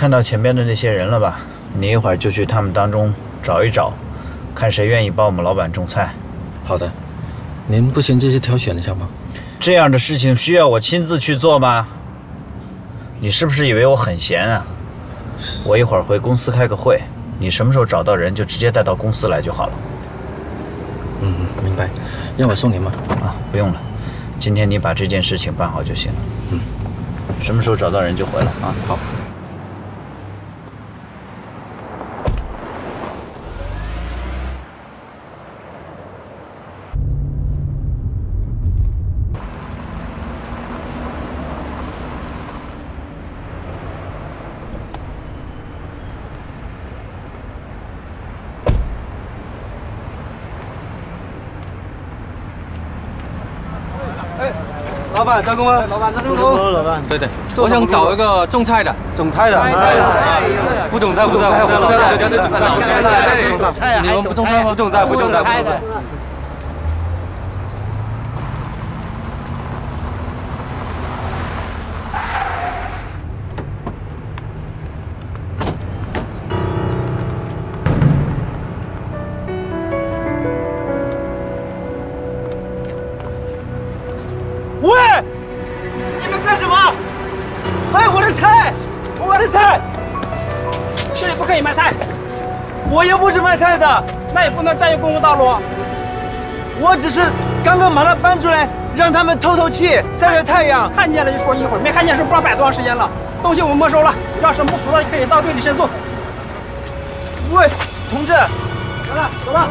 看到前面的那些人了吧？你一会儿就去他们当中找一找，看谁愿意帮我们老板种菜。好的，您不嫌这些挑选一下吗？这样的事情需要我亲自去做吗？你是不是以为我很闲啊？我一会儿回公司开个会，你什么时候找到人就直接带到公司来就好了。嗯，明白。要我送您吗？啊，不用了，今天你把这件事情办好就行了。嗯，什么时候找到人就回来啊。好。板，张工吗？老板，招工。老板，对对，我想找一个种菜的。种菜的。不种菜，不种菜，不种菜，不种菜。你们不种菜吗？不种菜，不种菜，不种菜。公共道路。我只是刚刚把它搬出来，让他们透透气，晒晒太阳。看见了就说一会儿，没看见是不知道摆多长时间了。东西我们没收了，要是不服的可以到队里申诉。喂，同志，走了，走了。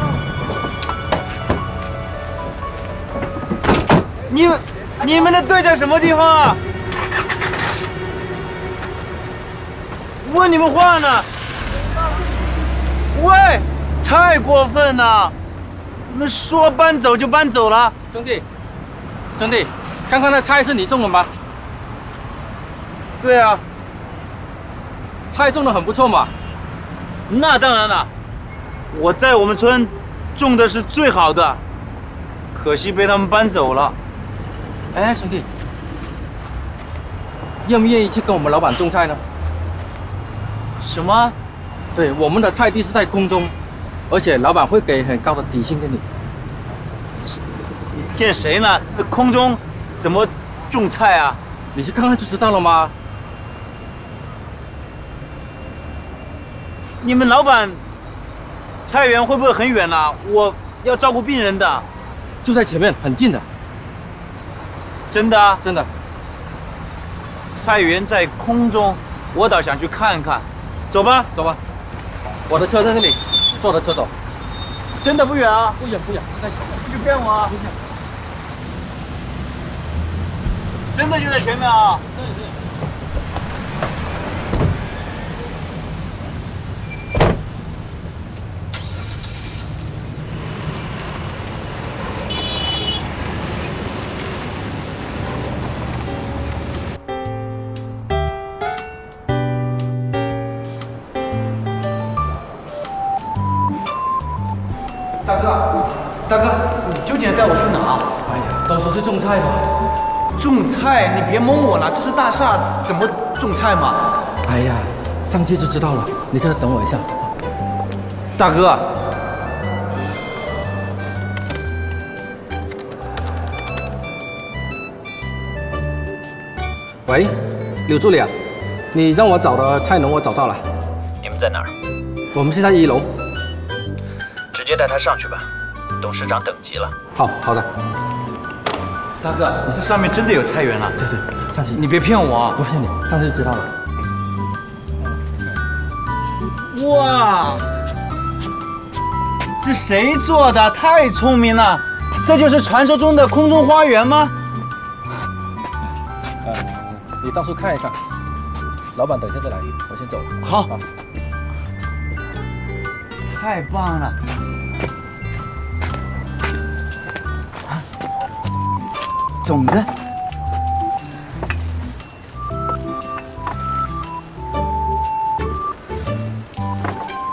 你们。你们的队在什么地方啊？问你们话呢。喂，太过分了！你们说搬走就搬走了。兄弟，兄弟，刚刚那菜是你种的吗？对啊，菜种的很不错嘛。那当然了，我在我们村种的是最好的，可惜被他们搬走了。哎，兄弟，愿不愿意去跟我们老板种菜呢？什么？对，我们的菜地是在空中，而且老板会给很高的底薪给你。你骗谁呢？那空中怎么种菜啊？你去看看就知道了吗？你们老板菜园会不会很远啊？我要照顾病人的。就在前面，很近的。真的啊，真的。菜园在空中，我倒想去看看。走吧，走吧。我的车在这里，坐我的车走。真的不远啊？不远不远，在前面。不许骗我啊！真的就在前面啊？对对。是种菜嘛。种菜？你别蒙我了，这是大厦，怎么种菜嘛？哎呀，上去就知道了。你再等我一下。大哥，喂，柳助理啊，你让我找的菜农我找到了。你们在哪儿？我们是在一楼。直接带他上去吧，董事长等急了。好好的，大哥，你这上面真的有菜园了？对对，上去。你别骗我，不骗你，上去就知道了。哇，这谁做的？太聪明了！这就是传说中的空中花园吗？呃，你到处看一看。老板等一下再来，我先走了。好。太棒了！种子，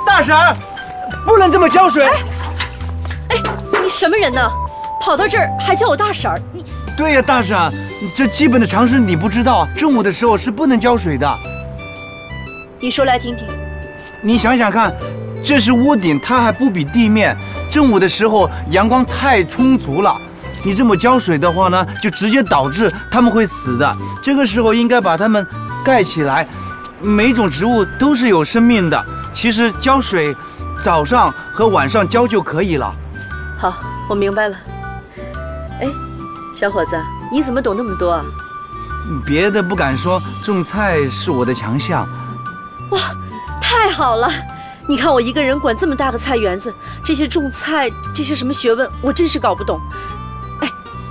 大婶儿，不能这么浇水。哎，你什么人呢？跑到这儿还叫我大婶儿？你对呀，大婶，这基本的常识你不知道，正午的时候是不能浇水的。你说来听听。你想想看，这是屋顶，它还不比地面。正午的时候，阳光太充足了，你这么浇水的话呢，就直接导致它们会死的。这个时候应该把它们盖起来。每种植物都是有生命的，其实浇水早上和晚上浇就可以了。好，我明白了。哎，小伙子，你怎么懂那么多啊？别的不敢说，种菜是我的强项。哇，太好了！你看我一个人管这么大个菜园子，这些种菜这些什么学问，我真是搞不懂。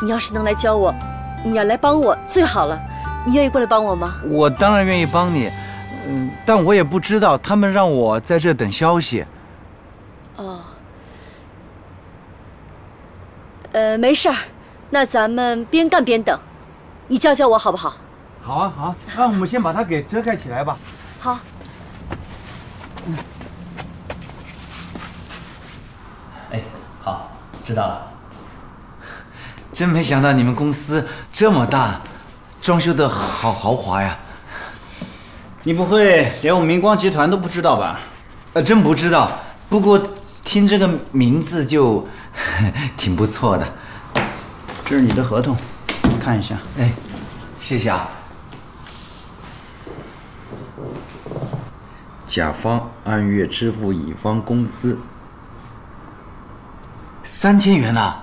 哎，你要是能来教我，你要来帮我最好了。你愿意过来帮我吗？我当然愿意帮你。嗯，但我也不知道，他们让我在这等消息。哦，呃，没事儿，那咱们边干边等，你教教我好不好？好啊，好啊，那我们先把它给遮盖起来吧。好。哎，好，知道了。真没想到你们公司这么大，装修的好豪华呀。你不会连我们明光集团都不知道吧？呃，真不知道。不过听这个名字就 挺不错的。这是你的合同，看一下。哎，谢谢啊。甲方按月支付乙方工资三千元呐，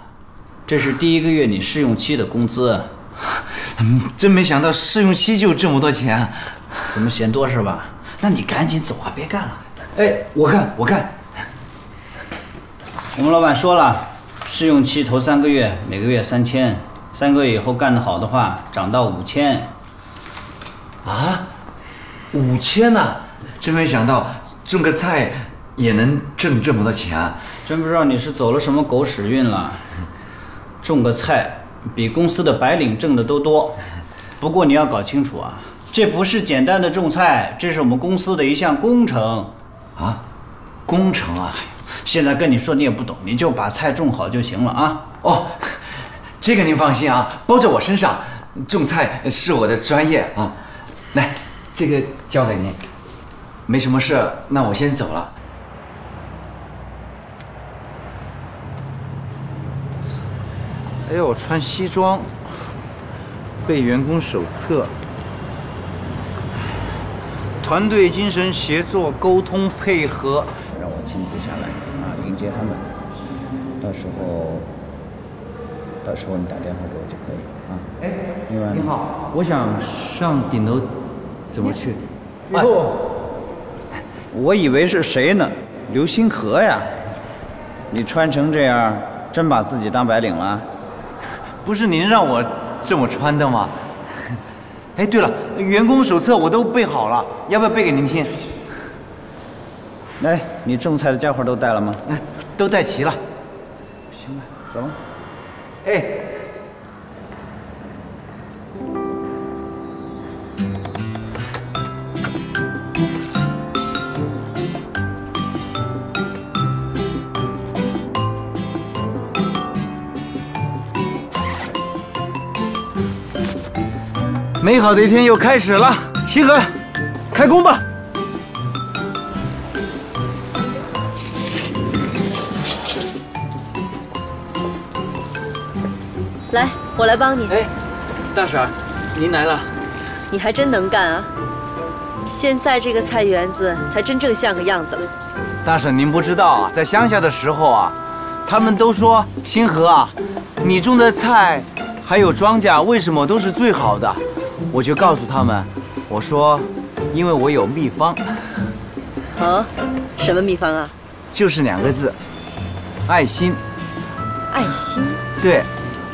这是第一个月你试用期的工资。真没想到试用期就这么多钱。怎么嫌多是吧？那你赶紧走啊，别干了。哎，我干，我干。我们老板说了，试用期头三个月每个月三千，三个月以后干得好的话，涨到五千。啊，五千呐！真没想到种个菜也能挣这么多钱。真不知道你是走了什么狗屎运了。种个菜比公司的白领挣的都多。不过你要搞清楚啊。这不是简单的种菜，这是我们公司的一项工程，啊，工程啊！现在跟你说你也不懂，你就把菜种好就行了啊！哦，这个您放心啊，包在我身上，种菜是我的专业啊。来，这个交给您，没什么事，那我先走了。哎呦，穿西装，背员工手册。团队精神、协作、沟通、配合，让我亲自下来啊，迎接他们。到时候，到时候你打电话给我就可以啊。哎，你好，我想上顶楼，怎么去？哦，我以为是谁呢？刘星河呀！你穿成这样，真把自己当白领了？不是您让我这么穿的吗？哎，对了，员工手册我都备好了，要不要背给您听？来，你种菜的家伙都带了吗？哎，都带齐了。行吧，走。哎。美好的一天又开始了，星河，开工吧！来，我来帮你。哎，大婶，您来了。你还真能干啊！现在这个菜园子才真正像个样子了。大婶，您不知道啊，在乡下的时候啊，他们都说星河啊，你种的菜还有庄稼为什么都是最好的？我就告诉他们，我说，因为我有秘方。哦，什么秘方啊？就是两个字，爱心。爱心？对，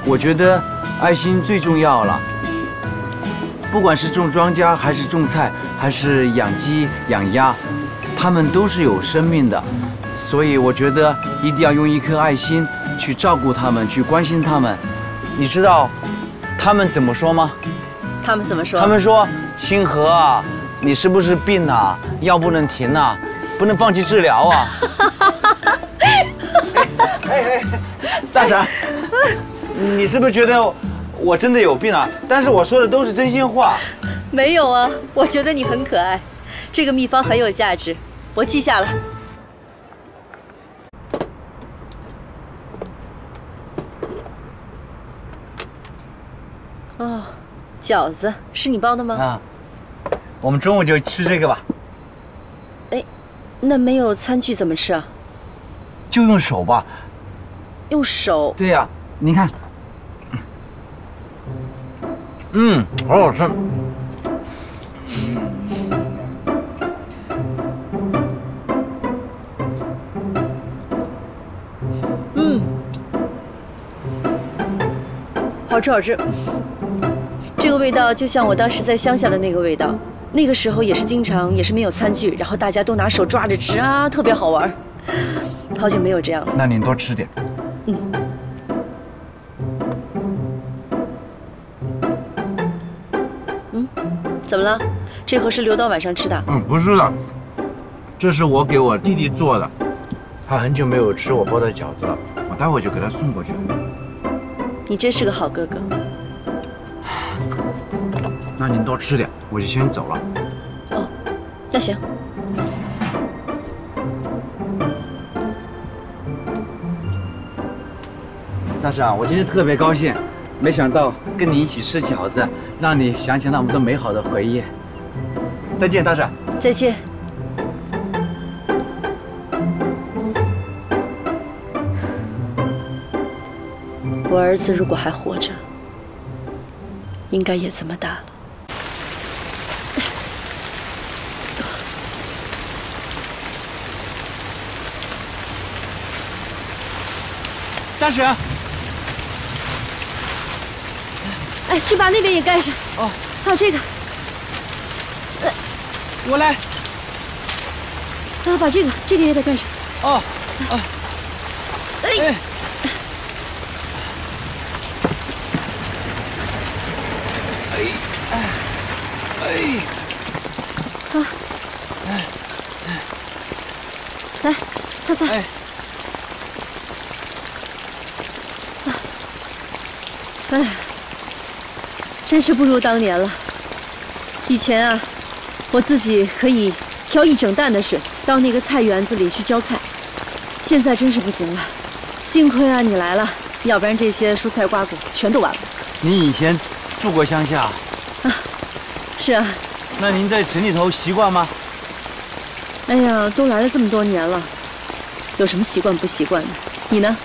我觉得爱心最重要了。不管是种庄稼，还是种菜，还是养鸡养鸭，它们都是有生命的。所以我觉得一定要用一颗爱心去照顾它们，去关心它们。你知道他们怎么说吗？他们怎么说？他们说：“星河啊，你是不是病了？药不能停啊，不能放弃治疗啊！” 哎哎，大婶，你是不是觉得我真的有病啊？但是我说的都是真心话。没有啊，我觉得你很可爱。这个秘方很有价值，我记下了。哦，饺子是你包的吗？啊，我们中午就吃这个吧，哎，那没有餐具怎么吃啊？就用手吧。用手。对呀、你看，嗯，好好吃。嗯，好吃好吃。这个味道就像我当时在乡下的那个味道，那个时候也是经常也是没有餐具，然后大家都拿手抓着吃啊，特别好玩。好久没有这样了。那您多吃点。嗯怎么了？这盒是留到晚上吃的？嗯，不是的，这是我给我弟弟做的，他很久没有吃我包的饺子了，我待会就给他送过去。你真是个好哥哥。那您多吃点，我就先走了。哦，那行。大婶啊，我今天特别高兴，没想到跟你一起吃饺子，让你想起那么多美好的回忆。再见，大婶。再见。我儿子如果还活着，应该也这么大了。大婶，哎，去把那边也盖上。哦，还有这个，我来。啊，把这个这个也得盖上。哦，哦，哎，哎，来，擦擦。哎哎，真是不如当年了。以前啊，我自己可以挑一整担的水到那个菜园子里去浇菜，现在真是不行了。幸亏啊你来了，要不然这些蔬菜瓜果全都完了。您以前住过乡下，啊是啊，那您在城里头习惯吗？哎呀，都来了这么多年了，有什么习惯不习惯的？你呢？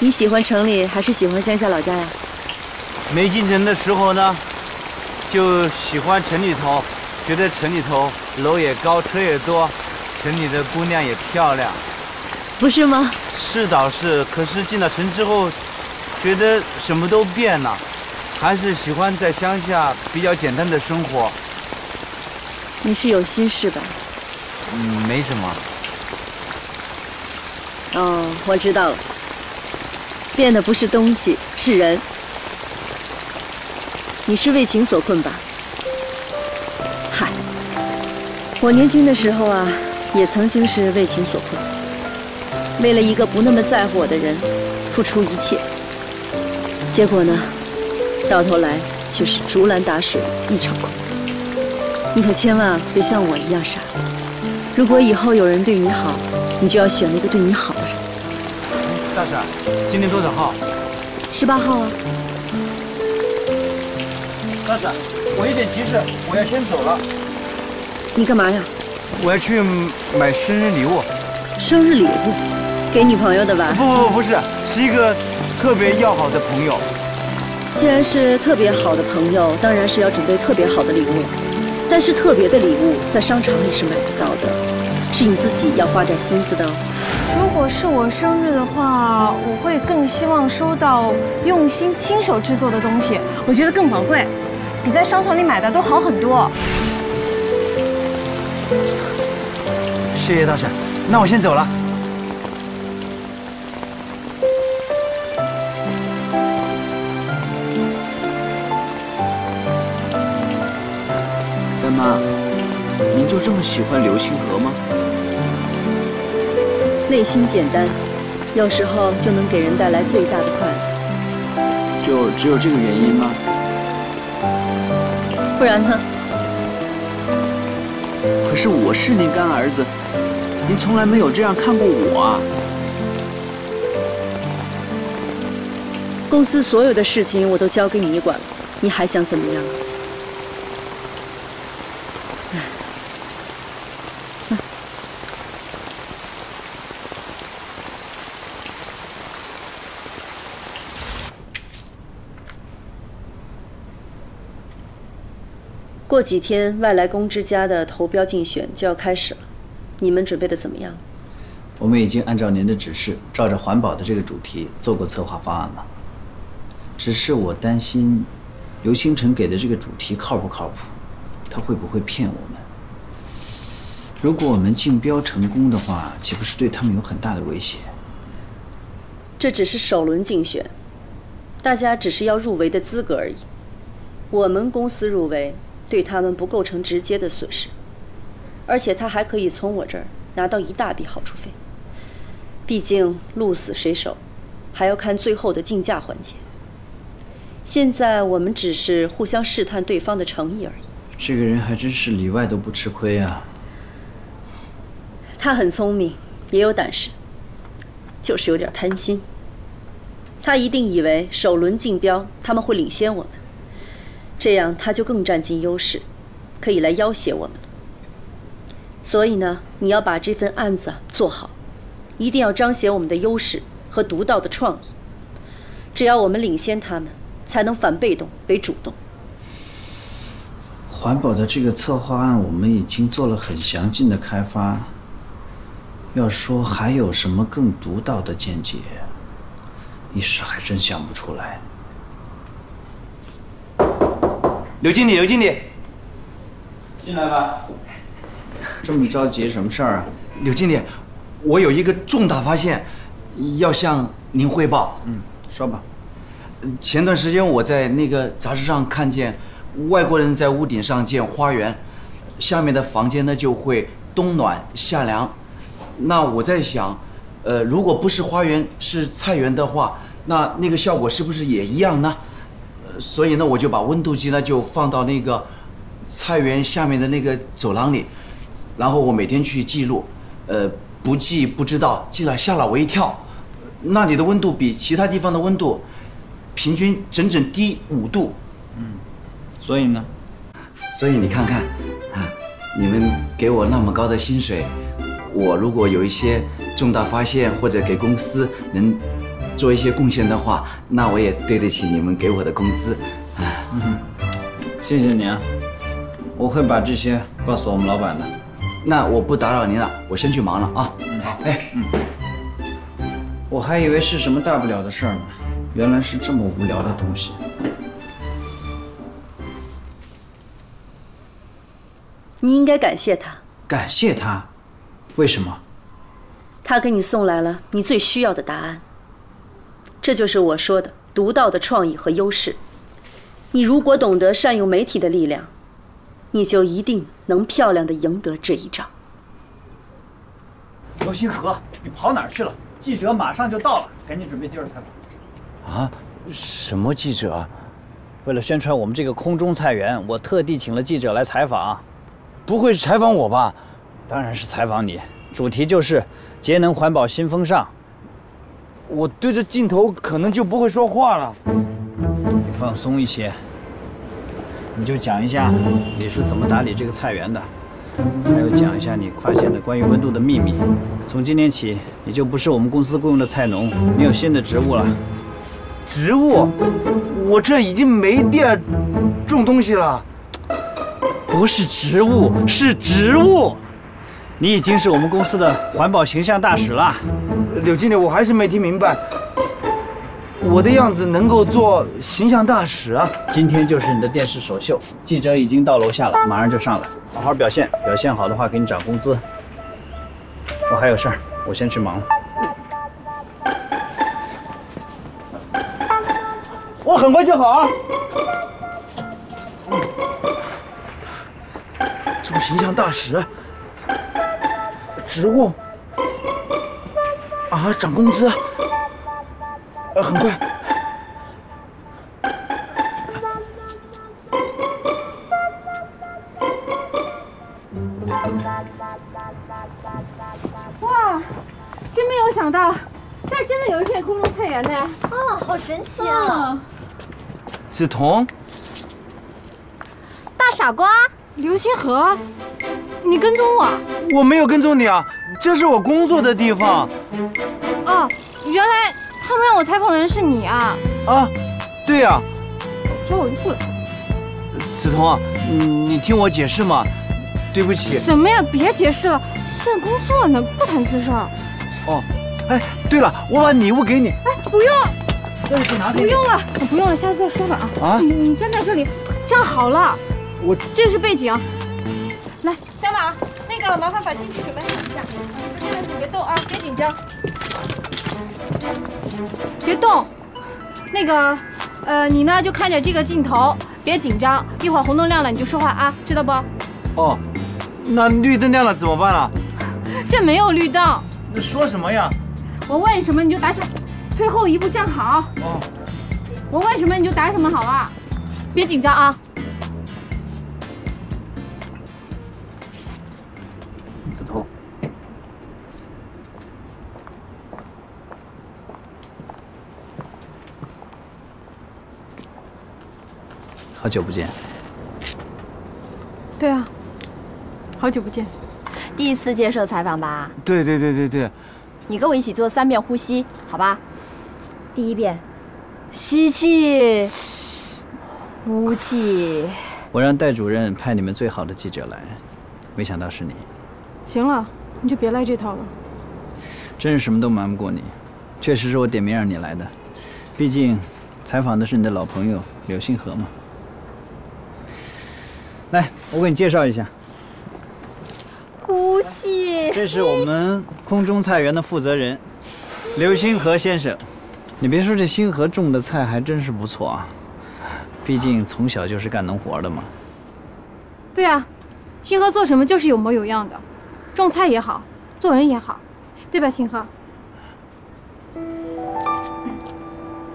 你喜欢城里还是喜欢乡下老家呀？没进城的时候呢，就喜欢城里头，觉得城里头楼也高，车也多，城里的姑娘也漂亮。不是吗？是倒是，可是进了城之后，觉得什么都变了，还是喜欢在乡下比较简单的生活。你是有心事吧？嗯，没什么。哦，我知道了，变的不是东西，是人。你是为情所困吧？嗨，我年轻的时候啊，也曾经是为情所困，为了一个不那么在乎我的人，付出一切。结果呢，到头来却是竹篮打水一场空。你可千万别像我一样傻。如果以后有人对你好，你就要选那个对你好的人。大婶，今天多少号？十八号啊。大婶，我有点急事，我要先走了。你干嘛呀？我要去买生日礼物。生日礼物，给女朋友的吧？不不不，不是，是一个特别要好的朋友。既然是特别好的朋友，当然是要准备特别好的礼物。但是特别的礼物在商场里是买不到的，是你自己要花点心思的哦。如果是我生日的话，我会更希望收到用心亲手制作的东西，我觉得更宝贵，比在商场里买的都好很多。谢谢大婶，那我先走了。干妈，您就这么喜欢流星河吗？内心简单，有时候就能给人带来最大的快乐。就只有这个原因吗？不然呢？可可是我是您干儿子，您从来没有这样看过我啊。公司所有的事情我都交给你管了，你还想怎么样？过几天外来工之家的投标竞选就要开始了，你们准备的怎么样？我们已经按照您的指示，照着环保的这个主题做过策划方案了。只是我担心，刘星辰给的这个主题靠不靠谱？他会不会骗我们？如果我们竞标成功的话，岂不是对他们有很大的威胁？这只是首轮竞选，大家只是要入围的资格而已。我们公司入围，对他们不构成直接的损失，而且他还可以从我这儿拿到一大笔好处费。毕竟鹿死谁手，还要看最后的竞价环节。现在我们只是互相试探对方的诚意而已。这个人还真是里外都不吃亏啊！他很聪明，也有胆识，就是有点贪心。他一定以为首轮竞标他们会领先我们，这样他就更占尽优势，可以来要挟我们了。所以呢，你要把这份案子做好，一定要彰显我们的优势和独到的创意。只要我们领先他们。才能反被动为主动。环保的这个策划案，我们已经做了很详尽的开发。要说还有什么更独到的见解，一时还真想不出来。刘经理，刘经理，进来吧。这么着急，什么事儿啊？刘经理，我有一个重大发现，要向您汇报。嗯，说吧。前段时间我在那个杂志上看见，外国人在屋顶上建花园，下面的房间呢就会冬暖夏凉。那我在想，呃，如果不是花园是菜园的话，那那个效果是不是也一样呢？所以呢，我就把温度计呢就放到那个菜园下面的那个走廊里，然后我每天去记录，呃，不记不知道，记了吓了我一跳，那里的温度比其他地方的温度。平均整整低五度，嗯，所以呢，所以你看看，啊，你们给我那么高的薪水，我如果有一些重大发现或者给公司能做一些贡献的话，那我也对得起你们给我的工资，啊，嗯，谢谢你啊，我会把这些告诉我们老板的。那我不打扰您了，我先去忙了啊。嗯，好，哎，嗯，我还以为是什么大不了的事儿呢。原来是这么无聊的东西。你应该感谢他。感谢他？为什么？他给你送来了你最需要的答案。这就是我说的独到的创意和优势。你如果懂得善用媒体的力量，你就一定能漂亮的赢得这一仗。刘星河，你跑哪儿去了？记者马上就到了，赶紧准备接受采访。啊，什么记者？为了宣传我们这个空中菜园，我特地请了记者来采访。不会是采访我吧？当然是采访你，主题就是节能环保新风尚。我对着镜头可能就不会说话了。你放松一些，你就讲一下你是怎么打理这个菜园的，还有讲一下你发现的关于温度的秘密。从今天起，你就不是我们公司雇佣的菜农，你有新的职务了。植物，我这已经没地儿种东西了。不是植物，是植物。你已经是我们公司的环保形象大使了。柳经理，我还是没听明白。我的样子能够做形象大使啊？今天就是你的电视首秀，记者已经到楼下了，马上就上来，好好表现，表现好的话给你涨工资。我还有事儿，我先去忙了。我很快就好啊！做形象大使，职务啊，涨工资，呃，很快。哇，真没有想到，这儿真的有一片空中菜园呢。啊，好神奇啊！嗯，梓潼，大傻瓜，刘星河，你跟踪我？我没有跟踪你啊，这是我工作的地方哦，原来他们让我采访的人是你啊！啊。对呀、找我就不来。梓潼啊，你你听我解释嘛。对不起。什么呀？别解释了，现在工作呢，不谈私事儿。哦，哎，对了，我把礼物给你。哎，不用，这是拿给。不用了，不用了，下次再说吧啊。啊你你站在这里，站好了。我这是背景。来，小马，那个麻烦把机器准备好一下，就站在这别动啊，别紧张，别动。那个，呃，你呢就看着这个镜头，别紧张，一会儿红灯亮了你就说话啊，知道不？哦，那绿灯亮了怎么办啊？这没有绿灯，那说什么呀？我问什么你就答什么，退后一步站好。哦，我问什么你就答什么，好啊？别紧张啊。好久不见，对啊，好久不见。第一次接受采访吧？对对对对对，你跟我一起做三遍呼吸，好吧？第一遍，吸气，呼气。我让戴主任派你们最好的记者来，没想到是你，行了，你就别来这套了。真是什么都瞒不过你。确实是我点名让你来的，毕竟采访的是你的老朋友柳星河嘛。来，我给你介绍一下，呼气。这是我们空中菜园的负责人刘星河先生。你别说，这星河种的菜还真是不错啊，毕竟从小就是干农活的嘛。对啊，星河做什么就是有模有样的，种菜也好，做人也好，对吧，星河？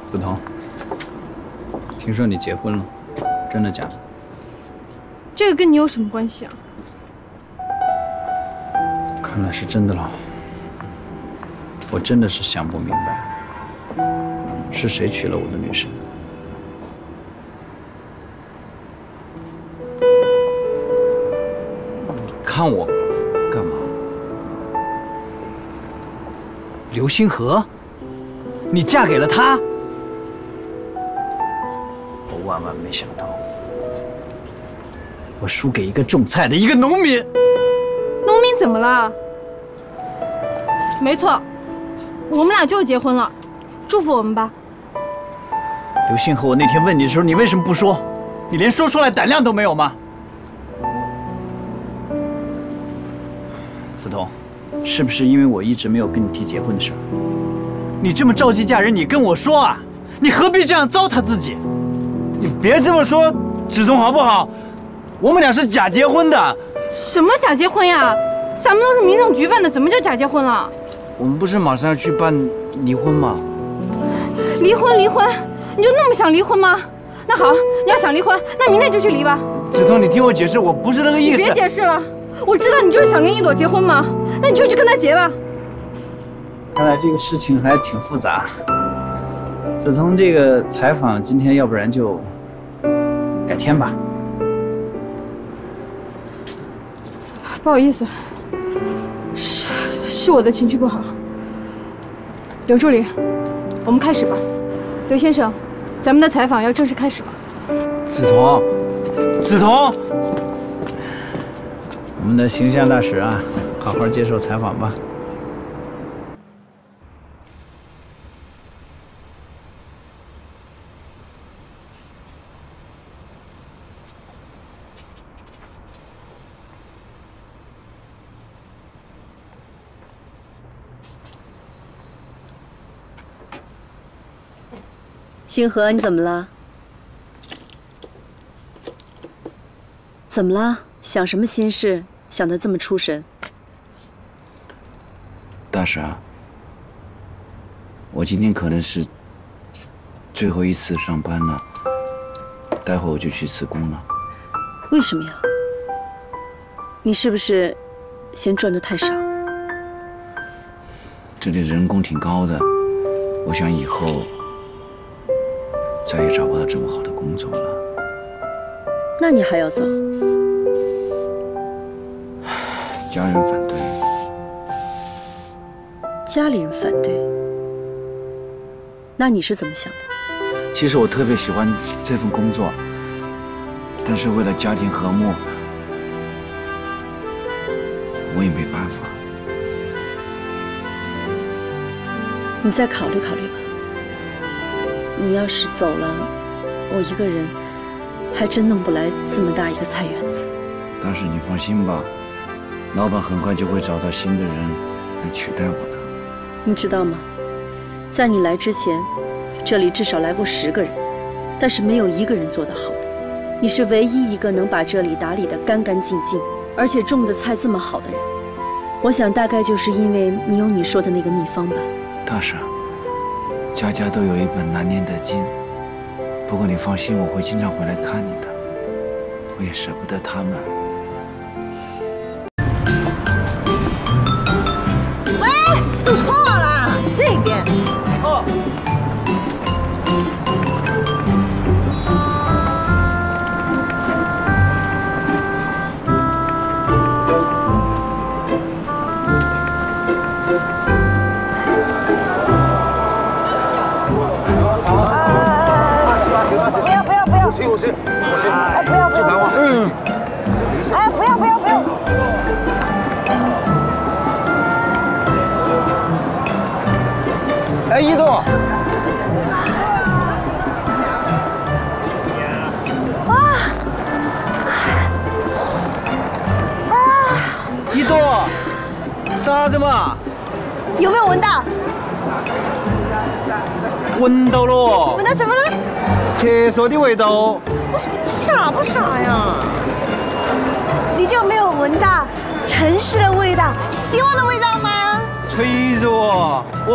梓潼，听说你结婚了，真的假的？这个跟你有什么关系啊？看来是真的了。我真的是想不明白，是谁娶了我的女神？看我干嘛？刘星河，你嫁给了他？我万万没想到，我输给一个种菜的一个农民。农民怎么了？没错，我们俩就结婚了，祝福我们吧。刘星和，我那天问你的时候，你为什么不说？你连说出来胆量都没有吗？梓潼，是不是因为我一直没有跟你提结婚的事儿？你这么着急嫁人，你跟我说啊！你何必这样糟蹋自己？你别这么说，梓潼好不好？我们俩是假结婚的，什么假结婚呀？咱们都是民政局办的，怎么就假结婚了？我们不是马上要去办离婚吗？离婚离婚，你就那么想离婚吗？那好，你要想离婚，那明天就去离吧。梓潼，你听我解释，我不是那个意思。别解释了，我知道你就是想跟一朵结婚嘛，那你就去跟他结吧。看来这个事情还挺复杂。梓潼，这个采访今天要不然就改天吧。不好意思，是是我的情绪不好。刘助理，我们开始吧。刘先生，咱们的采访要正式开始了。梓潼，梓潼，我们的形象大使啊，好好接受采访吧。星河，你怎么了？怎么了？想什么心事？想得这么出神？大婶，我今天可能是最后一次上班了，待会儿我就去辞工了。为什么呀？你是不是嫌赚的太少？这里人工挺高的，我想以后再也找不到这么好的工作了。那你还要走？家人反对，家里人反对。那你是怎么想的？其实我特别喜欢这份工作，但是为了家庭和睦，我也没办法。你再考虑考虑吧。你要是走了，我一个人还真弄不来这么大一个菜园子。但是你放心吧，老板很快就会找到新的人来取代我的。你知道吗？在你来之前，这里至少来过十个人，但是没有一个人做得好的。你是唯一一个能把这里打理得干干净净，而且种的菜这么好的人。我想大概就是因为你有你说的那个秘方吧。大婶，家家都有一本难念的经。不过你放心，我会经常回来看你的。我也舍不得他们。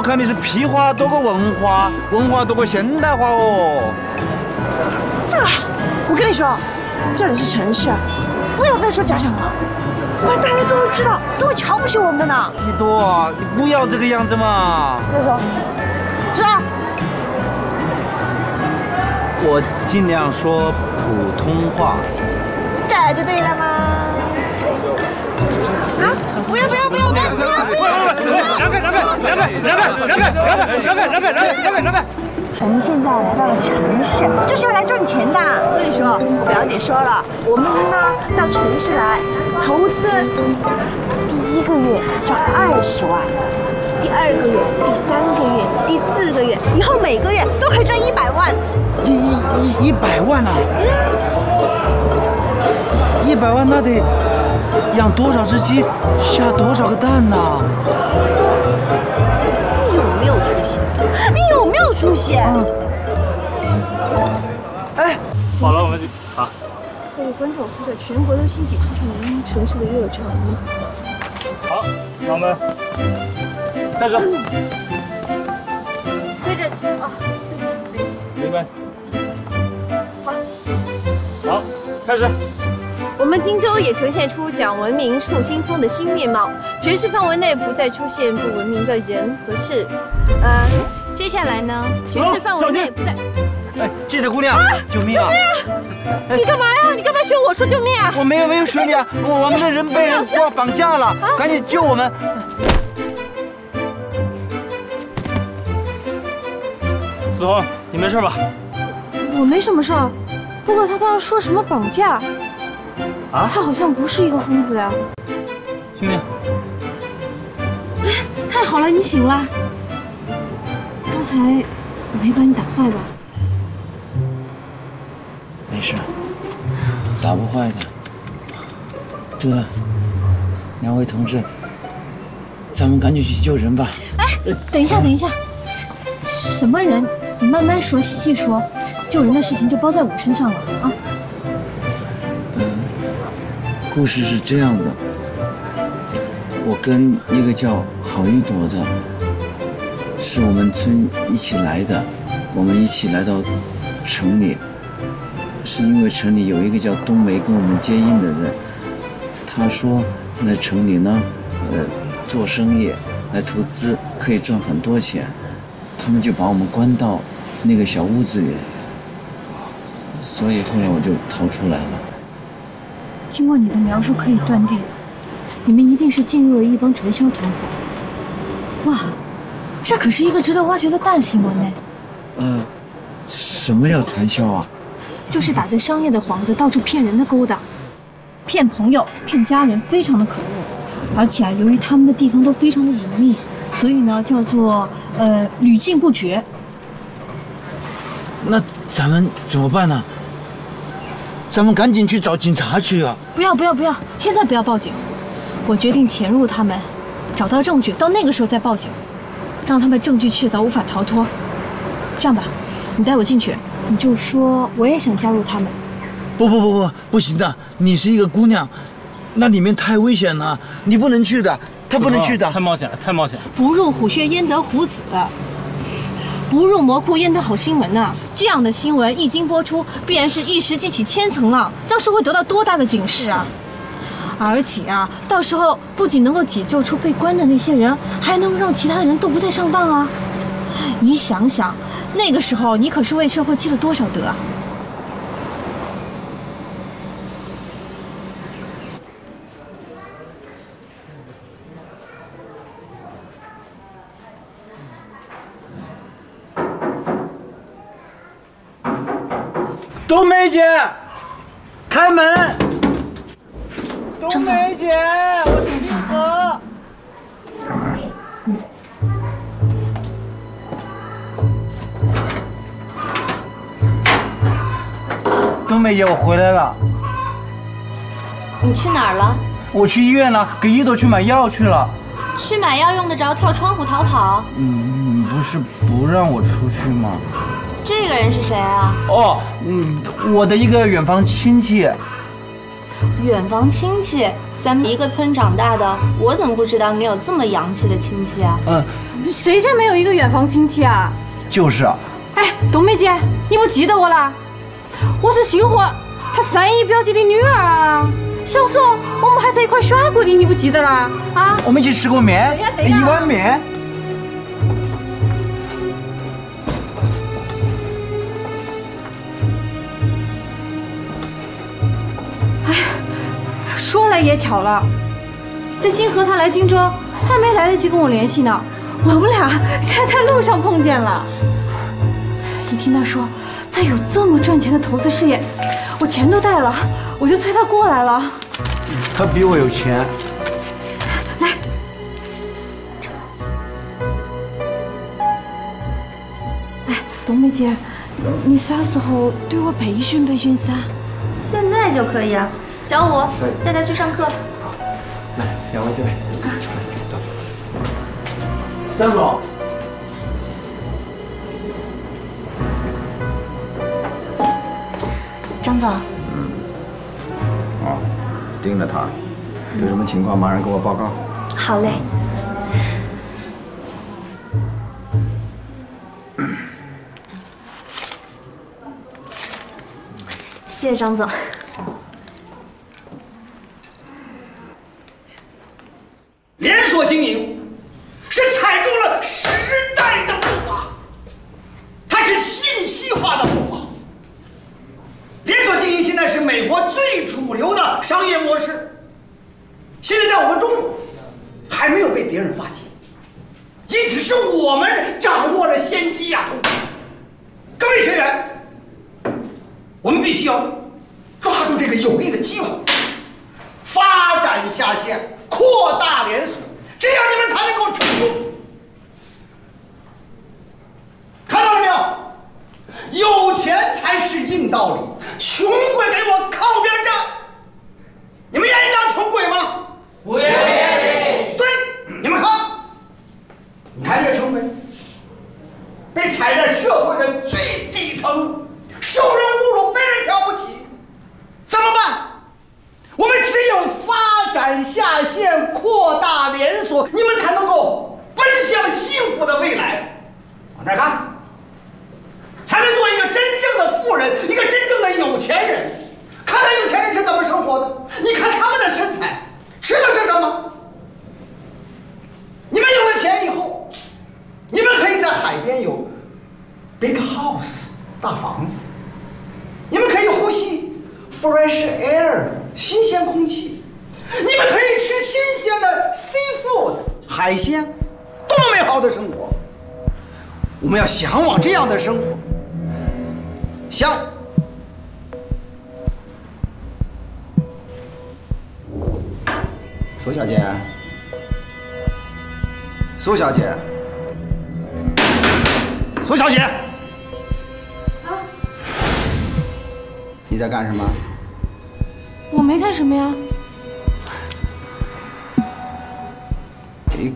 看你是屁话多过文化，文化多过现代化哦。这，我跟你说，这里是城市，不要再说假想了，不然大家都会知道，都会瞧不起我们的呢。一多，你不要这个样子嘛。再说，是吧？我尽量说普通话。开让开让开让开让开让开让开让开让开！我们现在来到了城市，就是要来赚钱的。我跟你说，表姐说了，我们呢到城市来投资，第一个月赚二十万，第二个月、第三个月、第四个月，以后每个月都可以赚一百万。一一一百万啊！一百万那得养多少只鸡，下多少个蛋呢？你有没有出息？哎，好了，我们去查。各位观众，现在全国都兴起支持您城市的热潮。好，那我们开始。对着啊，对不起，没关系。好，好，开始。我们荆州也呈现出讲文明树新风的新面貌，全市范围内不再出现不文明的人和事。呃，接下来呢，全市范围内不再……哎，记者姑娘，救命啊！你干嘛呀？你干嘛学我说救命啊？我没有没有学你啊，我我们的人被人挂绑架了，赶紧救我们！子红，你没事吧？我没什么事儿，不过他刚刚说什么绑架？啊？他好像不是一个疯子呀。兄弟，哎，太好了，你醒了。刚才没把你打坏吧？没事，打不坏的。对了，两位同志，咱们赶紧去救人吧。哎，等一下，等一下，什么人？你慢慢说，细细说。救人的事情就包在我身上了啊。故事是这样的，我跟一个叫郝一朵的，是我们村一起来的，我们一起来到城里，是因为城里有一个叫冬梅跟我们接应的人，他说来城里呢，呃，做生意，来投资可以赚很多钱，他们就把我们关到那个小屋子里，所以后来我就逃出来了。经过你的描述，可以断定，你们一定是进入了一帮传销团伙。哇，这可是一个值得挖掘的大新闻呢！呃，什么叫传销啊？就是打着商业的幌子到处骗人的勾当，骗朋友、骗家人，非常的可恶。而且啊，由于他们的地方都非常的隐秘，所以呢，叫做呃屡禁不绝。那咱们怎么办呢？咱们赶紧去找警察去啊！不要不要不要，现在不要报警。我决定潜入他们，找到证据，到那个时候再报警，让他们证据确凿，无法逃脱。这样吧，你带我进去，你就说我也想加入他们。不不不不，不行的！你是一个姑娘，那里面太危险了，你不能去的，他不能去的，太冒险了，太冒险了。不入虎穴焉得虎子，不入魔窟焉得好新闻呐！这样的新闻一经播出，必然是一石激起千层浪，让社会得到多大的警示啊！而且啊，到时候不仅能够解救出被关的那些人，还能让其他的人都不再上当啊！你想想，那个时候你可是为社会积了多少德啊！冬梅姐，开门！冬梅姐，我是集合。冬梅姐，我回来了。你去哪儿了？我去医院了，给一朵去买药去了。去买药用得着跳窗户逃跑？嗯，不是不让我出去吗？这个人是谁啊？哦，嗯，我的一个远房亲戚。远房亲戚，咱们一个村长大的，我怎么不知道你有这么洋气的亲戚啊？嗯，谁家没有一个远房亲戚啊？就是啊。哎，冬梅姐，你不记得我啦？我是新货他三姨表姐的女儿啊。小时候我们还在一块耍过的，你不记得啦？啊？我们一起吃过面，一碗面。说来也巧了，这星河他来荆州，还没来得及跟我联系呢，我们俩才在路上碰见了。一听他说他有这么赚钱的投资事业，我钱都带了，我就催他过来了。他比我有钱。来，哎，冬梅姐，你啥时候对我培训培训噻？现在就可以啊。小五，带他去上课。好来，两位这位，走。张总，张总，哦，盯着他，有什么情况马上给我报告。好嘞。谢谢张总。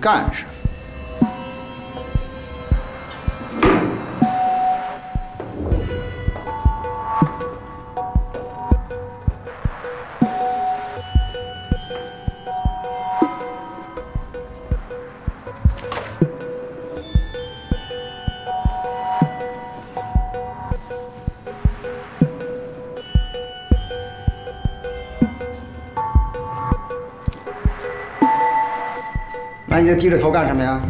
干什么？低着头干什么呀？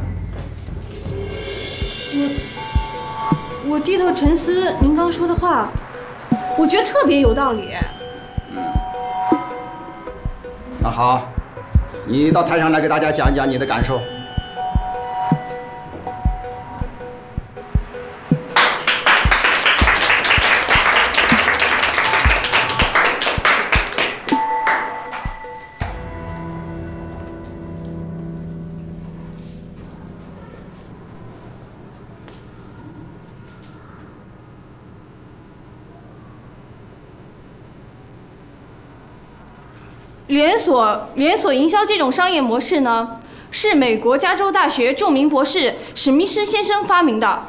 我我低头沉思您刚说的话，我觉得特别有道理。嗯那好，你到台上来给大家讲一讲你的感受。连锁营销这种商业模式呢，是美国加州大学著名博士史密斯先生发明的，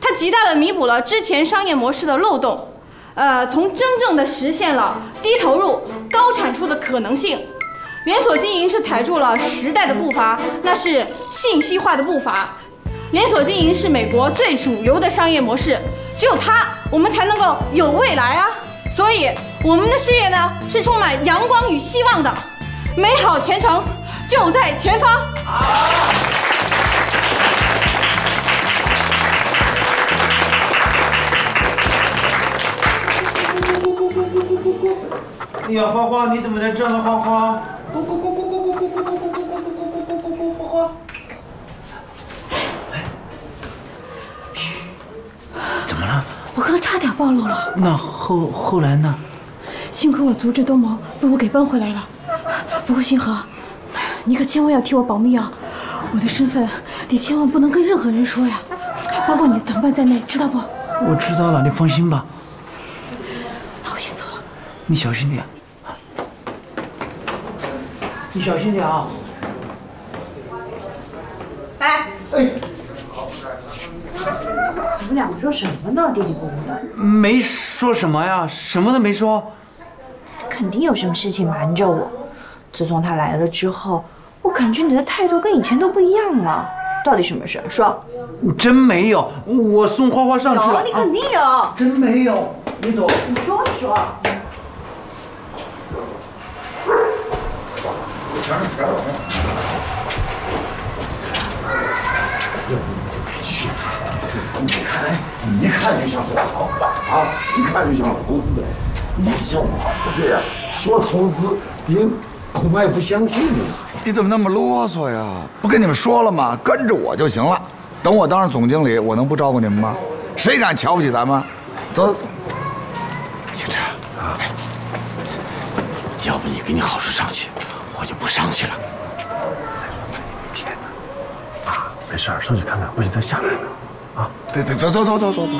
它极大的弥补了之前商业模式的漏洞，呃，从真正的实现了低投入高产出的可能性。连锁经营是踩住了时代的步伐，那是信息化的步伐。连锁经营是美国最主流的商业模式，只有它，我们才能够有未来啊！所以，我们的事业呢，是充满阳光与希望的，美好前程就在前方。哎呀，花花，你怎么在这呢？花花，咕咕咕咕咕咕咕咕咕咕咕咕咕咕咕咕花花。怎么了？我刚差点暴露了，那后后来呢？幸亏我足智多谋，被我给扳回来了。不过星河，你可千万要替我保密啊！我的身份你千万不能跟任何人说呀，包括你的同伴在内，知道不？我知道了，你放心吧。那我先走了。你小心点。你小心点啊！哎哎，你们两个说什么呢？嘀嘀咕咕的，没说什么呀，什么都没说。肯定有什么事情瞒着我。自从他来了之后，我感觉你的态度跟以前都不一样了。到底什么事？说。真没有，我送花花上去了。有，你肯定有。真没有，你懂？你说说。要不你就别去了。你看，你一看就像做老板啊，一看就像投资的。你像我这样说投资，别人恐怕也不相信你。你怎么那么啰嗦呀？不跟你们说了吗？跟着我就行了。等我当上总经理，我能不照顾你们吗？谁敢瞧不起咱们？走。星辰啊，要不你给你好处上去，我就不上去了。钱呢？啊，没事儿，上去看看，不行再下来呢。啊，对对，走走走走走走。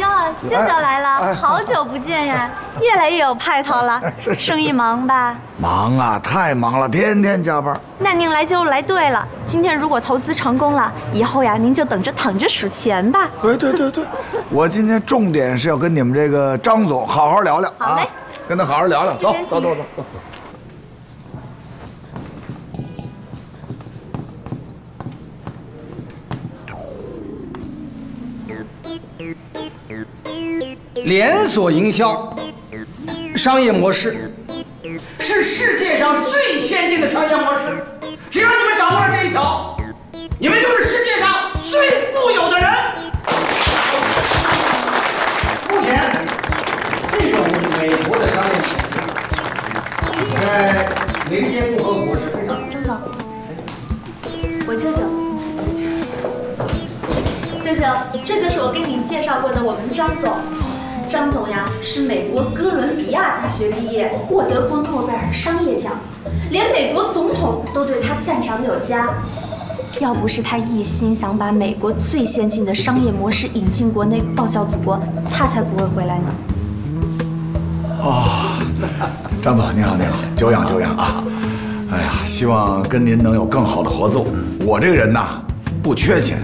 哟，舅舅来了，好久不见呀，越来越有派头了。生意忙吧？忙啊，太忙了，天天加班。那您来就来对了。今天如果投资成功了，以后呀，您就等着躺着数钱吧。对对对对，我今天重点是要跟你们这个张总好好聊聊。好嘞，跟他好好聊聊。走走走走走。连锁营销商业模式是世界上最先进的商业模式，只要你们掌握了这一条，你们就是世界上最富有的人。目前，这种美国的商业模式在民间共和国是非常。张总，我舅舅，舅舅，这就是我给你介绍过的我们张总。张总呀，是美国哥伦比亚大学毕业，获得过诺贝尔商业奖，连美国总统都对他赞赏有加。要不是他一心想把美国最先进的商业模式引进国内，报效祖国，他才不会回来呢。哦，张总你好，你好，久仰久仰啊！哎呀，希望跟您能有更好的合作。我这个人呐，不缺钱，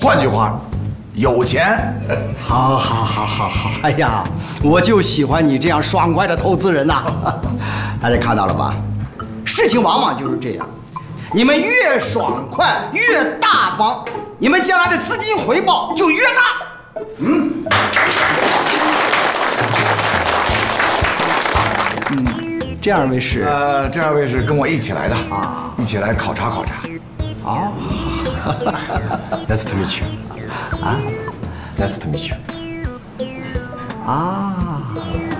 换句话，有钱。好，好，好，好，好！哎呀，我就喜欢你这样爽快的投资人呐！大家看到了吧？事情往往就是这样，你们越爽快，越大方，你们将来的资金回报就越大。嗯。嗯，这二位是？呃，这二位是跟我一起来的啊，一起来考察考察。哦，Nice to meet you。啊，Nice to meet you。啊，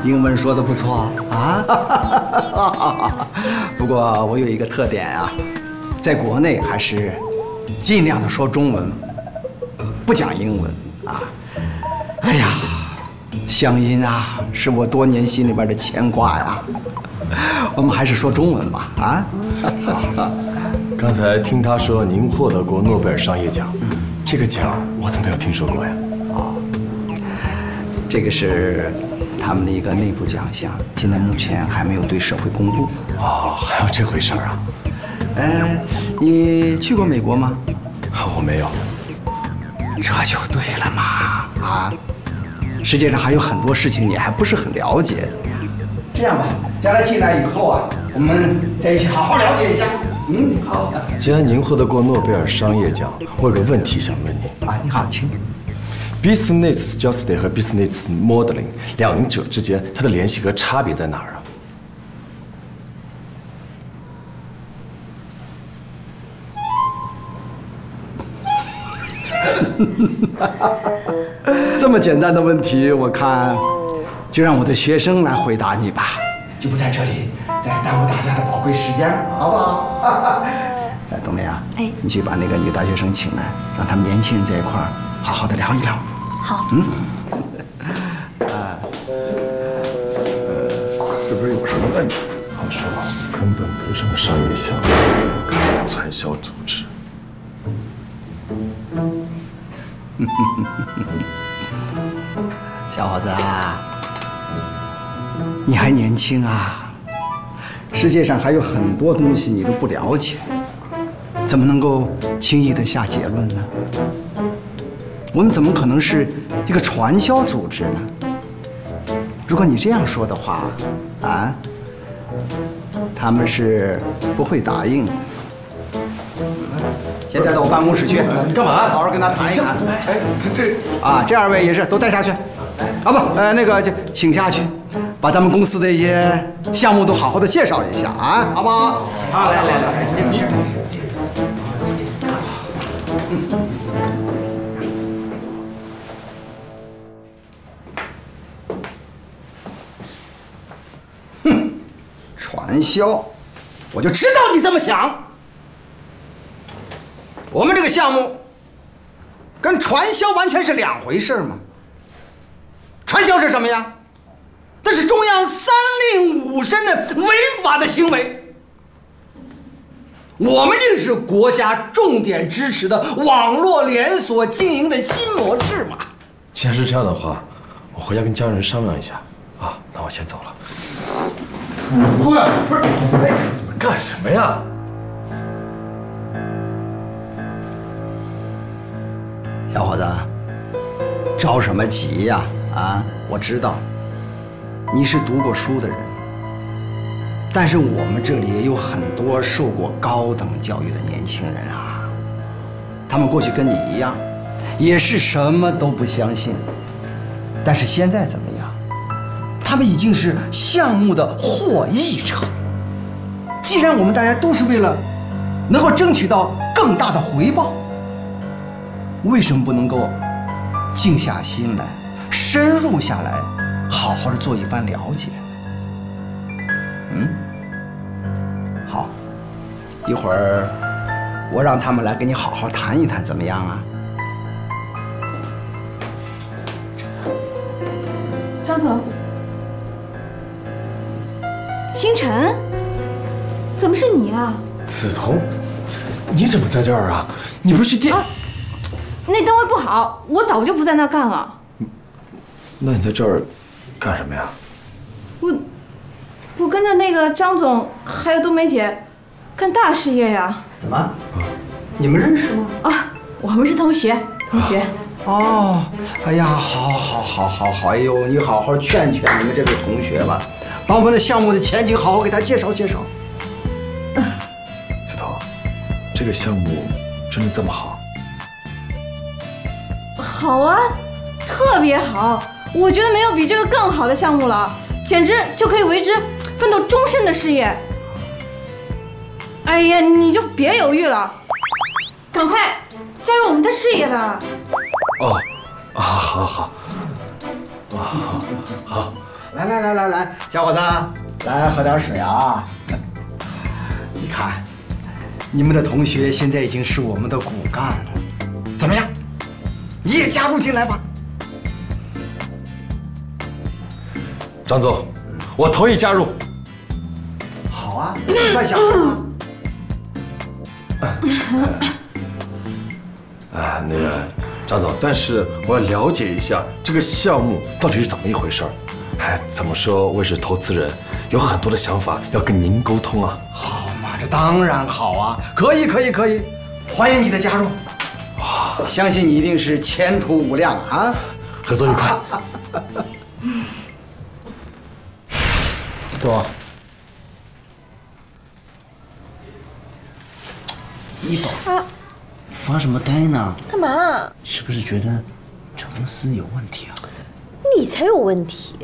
英文说的不错啊。不过我有一个特点啊，在国内还是尽量的说中文，不讲英文啊。哎呀，乡音啊，是我多年心里边的牵挂呀。我们还是说中文吧啊。刚才听他说您获得过诺贝尔商业奖，这个奖我怎么没有听说过呀？啊这个是他们的一个内部奖项，现在目前还没有对社会公布。哦，还有这回事儿啊？哎，你去过美国吗？我没有。这就对了嘛！啊，世界上还有很多事情你还不是很了解。这样吧，将来进来以后啊，我们在一起好好了解一下。嗯，好。既然您获得过诺贝尔商业奖，我有个问题想问您。啊，你好，请。Business justice 和 business modeling 两者之间，它的联系和差别在哪儿啊？这么简单的问题，我看就让我的学生来回答你吧，就不在这里再耽误大家的宝贵时间了，好不好？哎，冬梅啊，哎，你去把那个女大学生请来，让他们年轻人在一块儿好好的聊一聊。好。嗯。啊，是不是有什么问题？他说根本不是个商业项目，更像传销组织。小伙子啊，你还年轻啊，世界上还有很多东西你都不了解，怎么能够轻易的下结论呢？我们怎么可能是一个传销组织呢？如果你这样说的话，啊，他们是不会答应的。先带到我办公室去，你干嘛？好好跟他谈一谈。哎，这啊，这二位也是都带下去。啊不，呃，那个就请下去，把咱们公司的一些项目都好好的介绍一下啊，好不好？好，来来来，你。哼，传销，我就知道你这么想。我们这个项目跟传销完全是两回事嘛。传销是什么呀？那是中央三令五申的违法的行为。我们这是国家重点支持的网络连锁经营的新模式嘛。既然是这样的话，我回家跟家人商量一下。啊，那我先走了。坐下，不是，哎，你们干什么呀？小伙子，着什么急呀？啊，我知道你是读过书的人，但是我们这里也有很多受过高等教育的年轻人啊。他们过去跟你一样，也是什么都不相信，但是现在怎么样？他们已经是项目的获益者。既然我们大家都是为了能够争取到更大的回报，为什么不能够静下心来？深入下来，好好的做一番了解。嗯，好，一会儿我让他们来跟你好好谈一谈，怎么样啊？张总，星辰，怎么是你啊？梓潼，你怎么在这儿啊？你不是去店？那单位不好，我早就不在那儿干了。那你在这儿干什么呀？我我跟着那个张总还有冬梅姐干大事业呀。怎么？你们认识吗？啊，我们是同学，同学。哦，哎呀，好，好，好，好，好，哎呦，你好好劝劝你们这位同学吧，把我们的项目的前景好好给他介绍介绍。子彤，这个项目真的这么好？好啊，特别好，我觉得没有比这个更好的项目了，简直就可以为之奋斗终身的事业。哎呀，你就别犹豫了，赶快加入我们的事业吧。哦，啊，好好，啊，好，好，来来来来来，小伙子，来喝点水啊。你看，你们的同学现在已经是我们的骨干了，怎么样？你也加入进来吧。张总，我同意加入。好啊，快想啊。啊，那个张总，但是我要了解一下这个项目到底是怎么一回事儿。哎，怎么说，我也是投资人，有很多的想法要跟您沟通啊。好嘛，这当然好啊，可以，可以，可以，欢迎你的加入。啊，相信你一定是前途无量啊！合作愉快。多。一朵，啊发什么呆呢？干嘛？是不是觉得这公司有问题啊？你才有问题！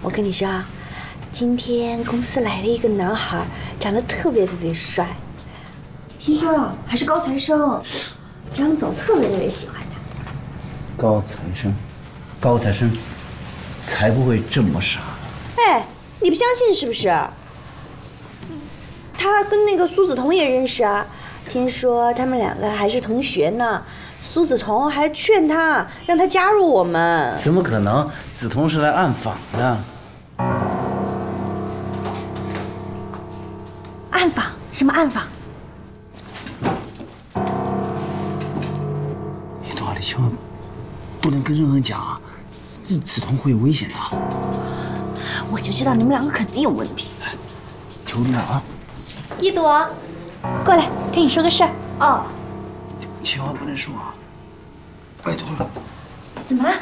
我跟你说啊，今天公司来了一个男孩，长得特别特别帅，听说啊还是高材生，张总特别特别喜欢他。高材生，高材生，才不会这么傻。哎，你不相信是不是？他跟那个苏梓彤也认识啊，听说他们两个还是同学呢。苏梓彤还劝他让他加入我们。怎么可能？梓潼是来暗访的。暗访？什么暗访？一朵，你千万不能跟任何人讲啊，这梓潼会有危险的。我就知道你们两个肯定有问题。求你了啊！一朵，过来跟你说个事儿。哦，千万不能说啊，拜托了。怎么了？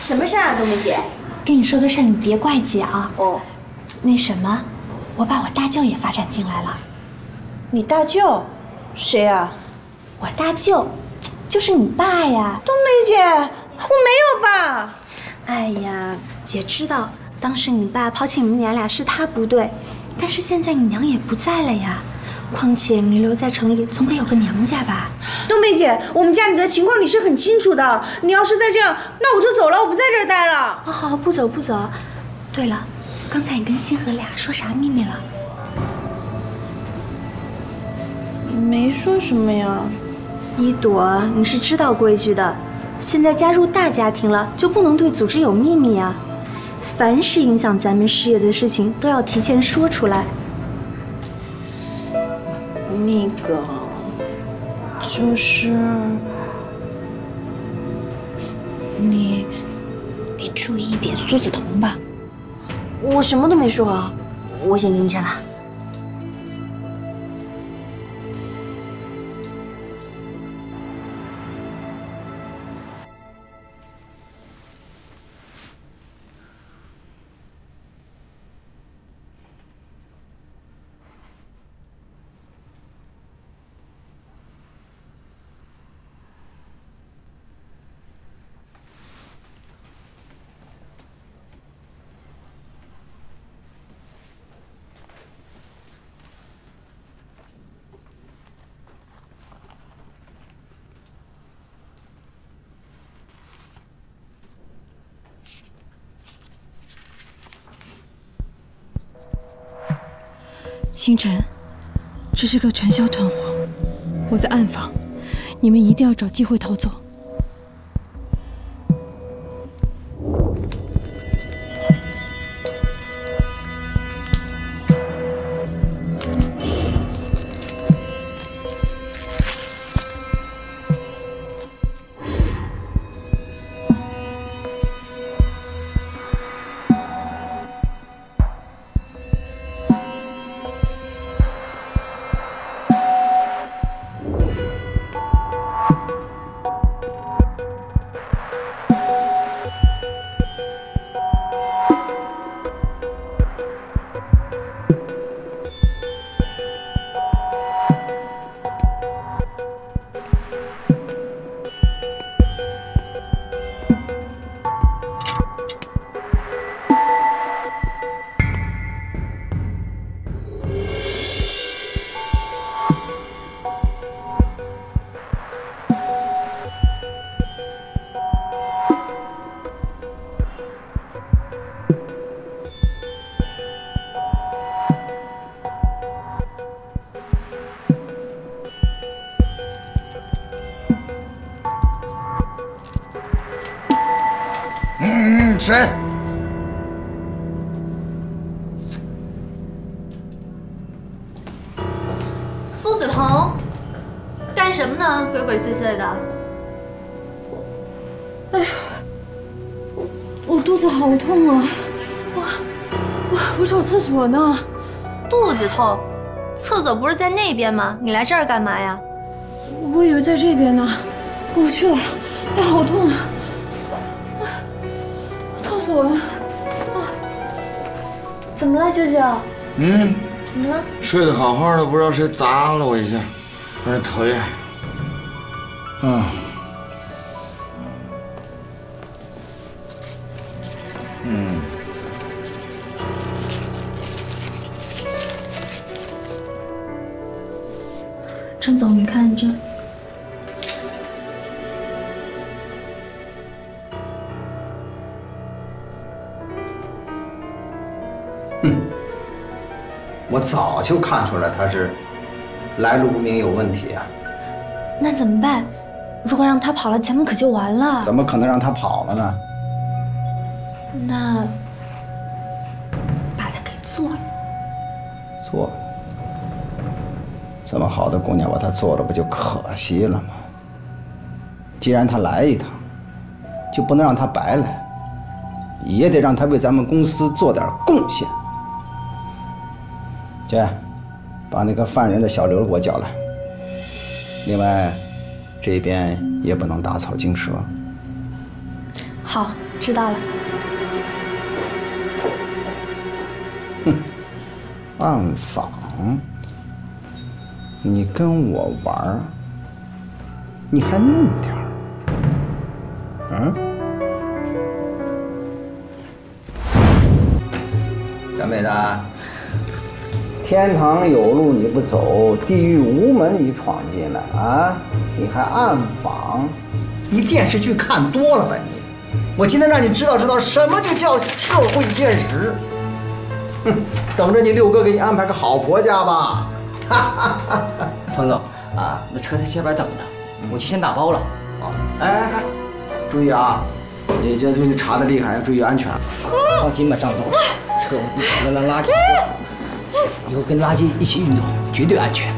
什么事啊，冬梅姐？跟你说个事儿，你别怪姐啊。哦，那什么，我把我大舅也发展进来了。你大舅？谁啊？我大舅，就是你爸呀。冬梅姐，我没有爸？哎呀，姐知道，当时你爸抛弃你们娘俩是他不对，但是现在你娘也不在了呀。况且你留在城里，总得有个娘家吧？冬梅姐，我们家里的情况你是很清楚的。你要是再这样，那我就走了，我不在这儿待了。哦，好，不走不走。对了，刚才你跟星河俩说啥秘密了？没说什么呀。一朵，你是知道规矩的。现在加入大家庭了，就不能对组织有秘密啊。凡是影响咱们事业的事情，都要提前说出来。那个，就是你，你注意一点苏梓彤吧。我什么都没说啊，我先进去了。清晨，这是个传销团伙，我在暗访，你们一定要找机会逃走。所呢。肚子痛，厕所不是在那边吗？你来这儿干嘛呀？我以为在这边呢。我去了，哎，好痛啊！痛死我了！啊怎么了，舅舅？嗯，怎么了？睡得好好的，不知道谁砸了我一下，哎，讨厌。嗯。嗯。我早就看出来他是来路不明，有问题啊！那怎么办？如果让他跑了，咱们可就完了。怎么可能让他跑了呢？那把他给做了。做？这么好的姑娘把她做了，不就可惜了吗？既然他来一趟，就不能让他白来，也得让他为咱们公司做点贡献。去，把那个犯人的小刘给我叫来。另外，这边也不能打草惊蛇。好，知道了。哼，暗访，你跟我玩儿，你还嫩点天堂有路你不走，地狱无门你闯进来啊！你还暗访？你电视剧看多了吧你？我今天让你知道知道什么就叫社会现实。哼，等着你六哥给你安排个好婆家吧。唐总啊，那车在下边等着，我就先打包了。好，哎哎哎，注意啊！你这最近查的厉害，要注意安全。放心吧，张总，车我跑了拉垃圾。以后跟垃圾一起运动，绝对安全。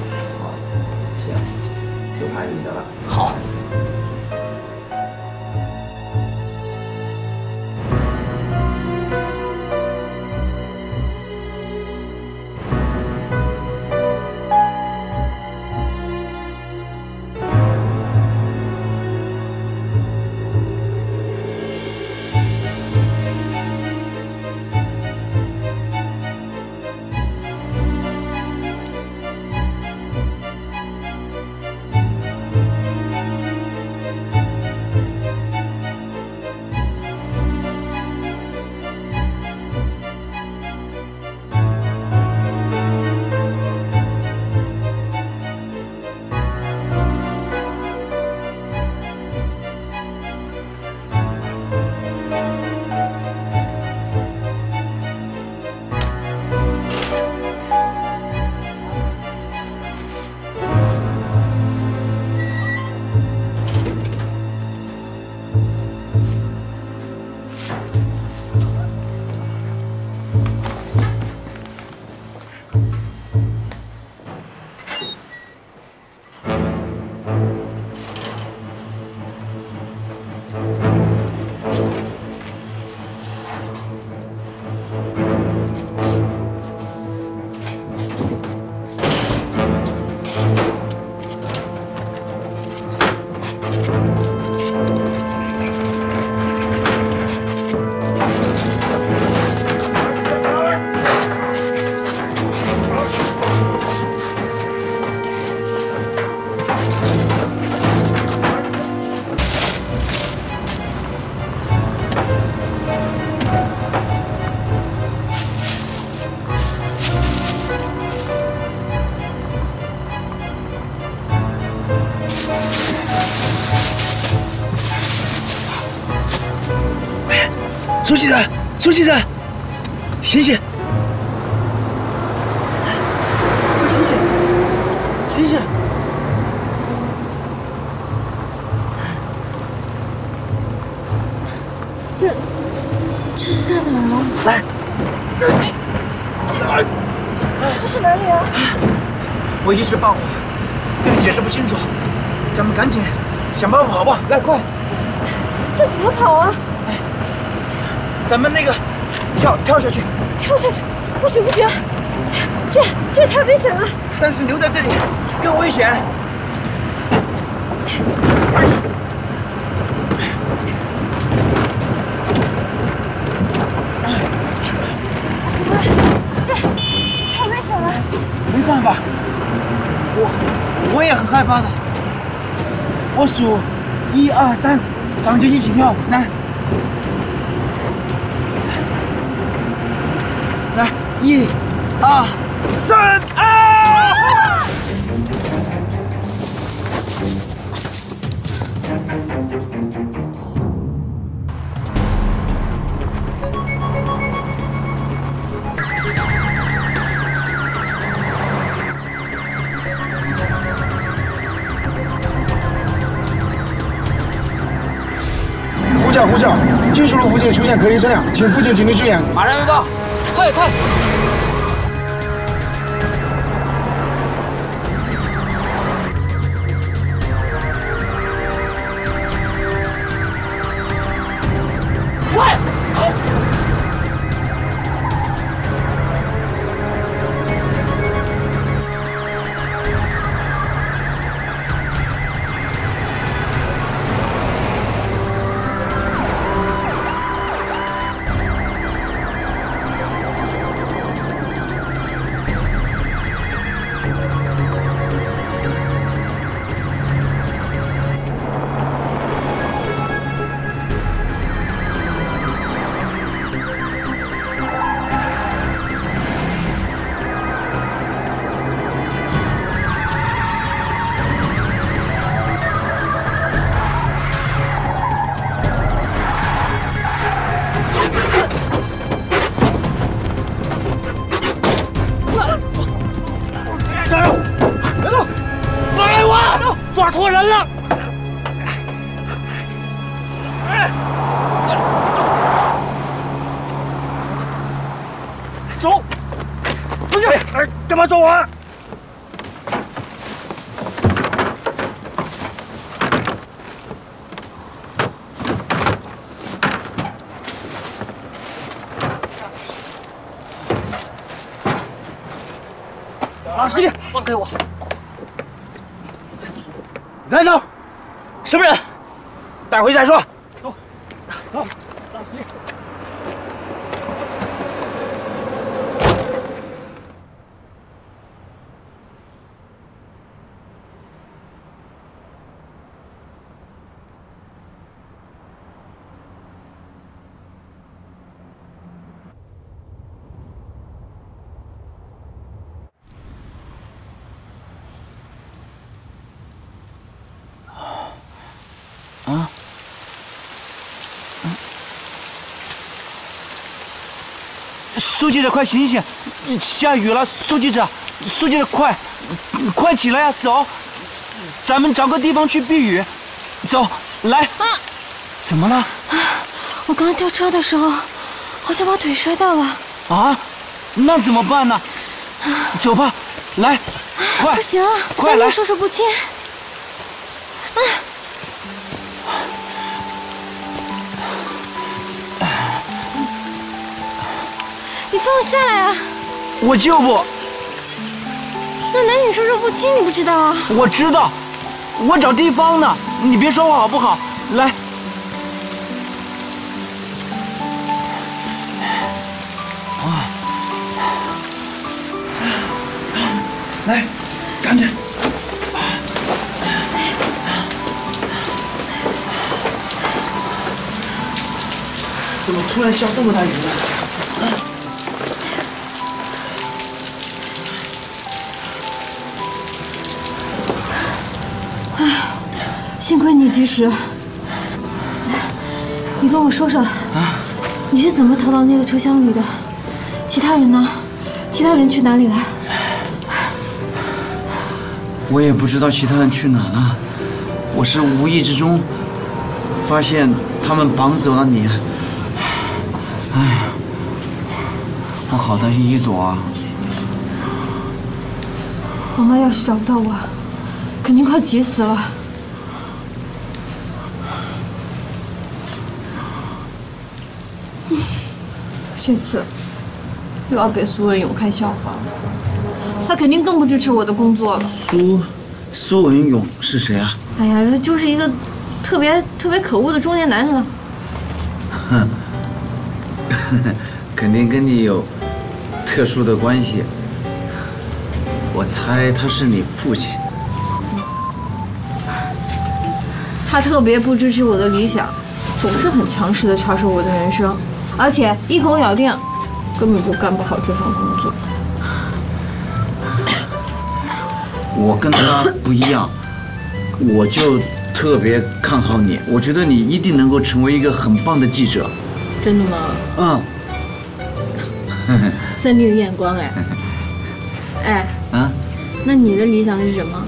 苏记者，苏记者，醒醒！快醒醒！醒醒！这这是在哪儿啊？来，这是哪里啊？我一时半会跟你解释不清楚，咱们赶紧想办法跑吧！来，快！这怎么跑啊？咱们那个跳跳下去，跳下去？不行不行，这这太危险了。但是留在这里更危险。不行了，这这太危险了。没办法，我我也很害怕的。我数一二三，咱们就一起跳，来，一、二、三，啊！呼叫呼叫！金属路附近出现可疑车辆，请附近警力支援。马上就到，快快！快！给，我走！什么人？带回去再说。走，走，老师。啊！苏记者，快醒醒！下雨了，苏记者，苏记者，快，快起来呀！走，咱们找个地方去避雨。走，来。啊！怎么了？我刚刚跳车的时候，好像把腿摔到了。啊？那怎么办呢？走吧，来，快！不行，快来！收拾不清。我下来啊！我就不。那男女授受不亲，你不知道啊？我知道，我找地方呢。你别说话好不好？来。啊！来，赶紧。怎么突然下这么大雨呢？幸亏你及时。你跟我说说，你是怎么逃到那个车厢里的？其他人呢？其他人去哪里了？我也不知道其他人去哪了，我是无意之中发现他们绑走了你。哎呀，我好担心一朵啊！我妈要是找不到我，肯定快急死了。这次又要被苏文勇看笑话了，他肯定更不支持我的工作了。苏苏文勇是谁啊？哎呀，他就是一个特别特别可恶的中年男人了。哼，肯定跟你有特殊的关系。我猜他是你父亲。他特别不支持我的理想，总是很强势的插手我的人生，而且一口咬定根本就干不好这份工作。我跟他不一样，我就特别看好你，我觉得你一定能够成为一个很棒的记者。真的吗？嗯。三弟的眼光哎，哎，啊，那你的理想是什么？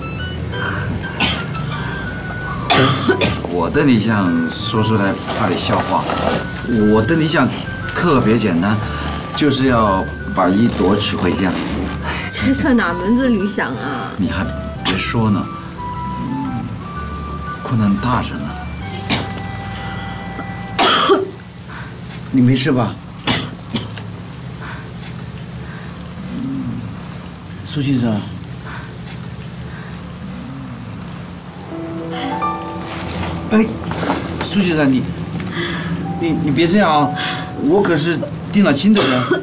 我的理想说出来怕你笑话，我的理想特别简单，就是要把一朵娶回家。这算哪门子理想啊？你还别说呢，嗯困难大着呢。你没事吧？嗯苏先生。哎，苏先生，你你你别这样啊！我可是定了亲的人。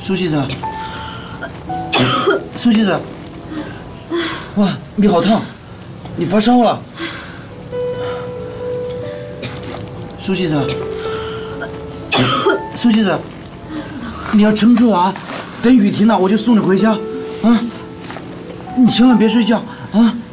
苏先生，苏先生，哇，你好烫，你发烧了。苏先生，苏先生，你要撑住啊！等雨停了，我就送你回家。啊，你千万别睡觉啊！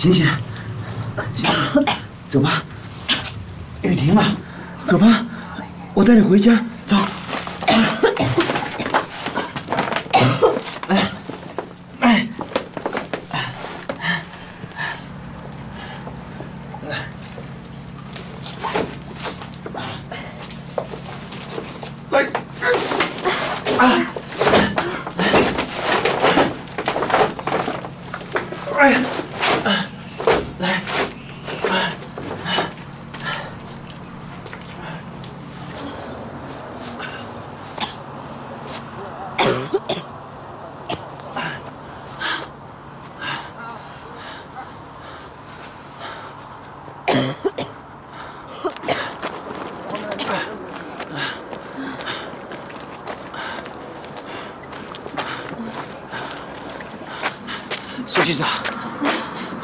醒醒，醒醒，走吧，雨停了，走吧，我带你回家，走。来，来，来，啊！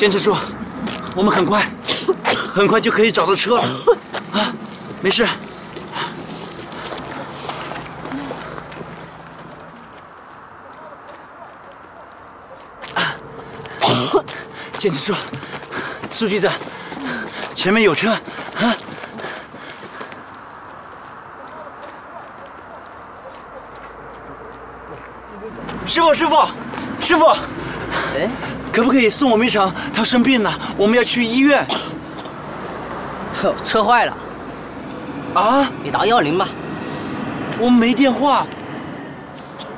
坚持住，我们很快，很快就可以找到车了，啊，没事。坚持住，苏局长，前面有车，啊。师傅，师傅，师傅，可不可以送我们一程？他生病了，我们要去医院。车坏了。啊？你打幺二零吧。我没电话。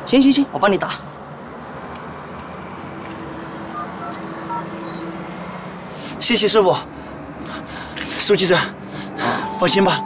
行行行，我帮你打。谢谢师傅。苏记者，放心吧。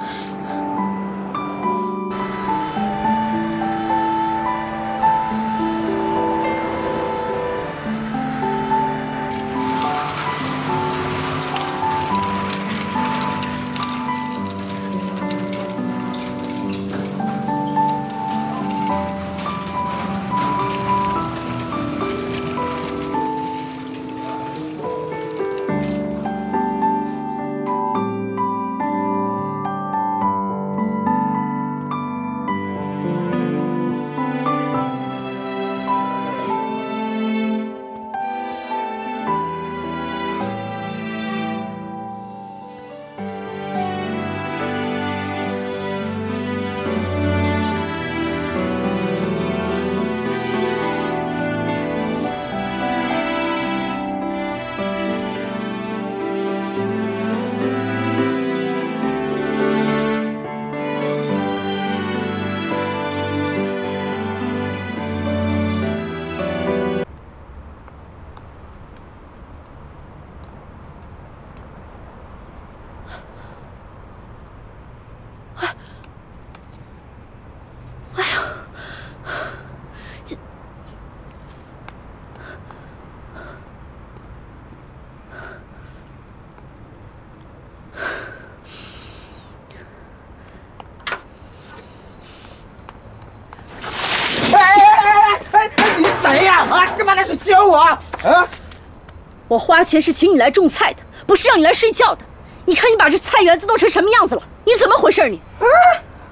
我花钱是请你来种菜的，不是让你来睡觉的。你看你把这菜园子弄成什么样子了？你怎么回事你？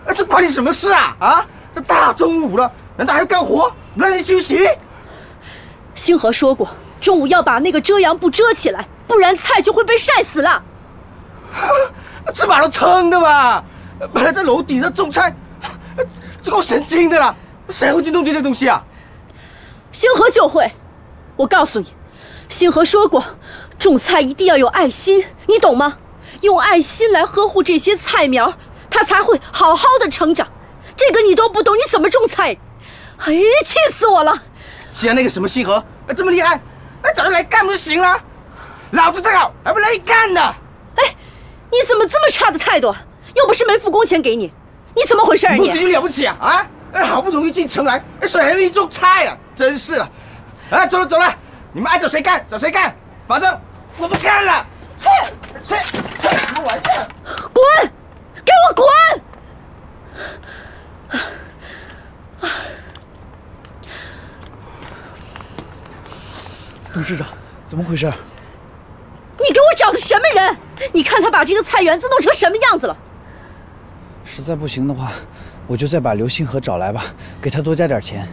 啊！这关你什么事啊？啊！这大中午的，难道还要干活？不让人休息？星河说过，中午要把那个遮阳布遮起来，不然菜就会被晒死了。这把都撑的嘛！本来在楼顶上种菜，这够神经的了，谁会去弄这些东西啊？星河就会。我告诉你，星河说过，种菜一定要有爱心，你懂吗？用爱心来呵护这些菜苗，它才会好好的成长。这个你都不懂，你怎么种菜？哎，气死我了！既然那个什么星河这么厉害，那找他来干不就行了？老子这个还不乐意干呢！哎，你怎么这么差的态度？又不是没付工钱给你，你怎么回事啊你？不就了不起啊啊！哎，好不容易进城来，谁还愿意种菜啊？真是的！哎，走了走了，你们爱找谁干找谁干，反正我不干了！去去去，什么玩意儿？滚！给我滚！董事长，怎么回事？你给我找的什么人？你看他把这个菜园子弄成什么样子了？实在不行的话，我就再把刘星河找来吧，给他多加点钱。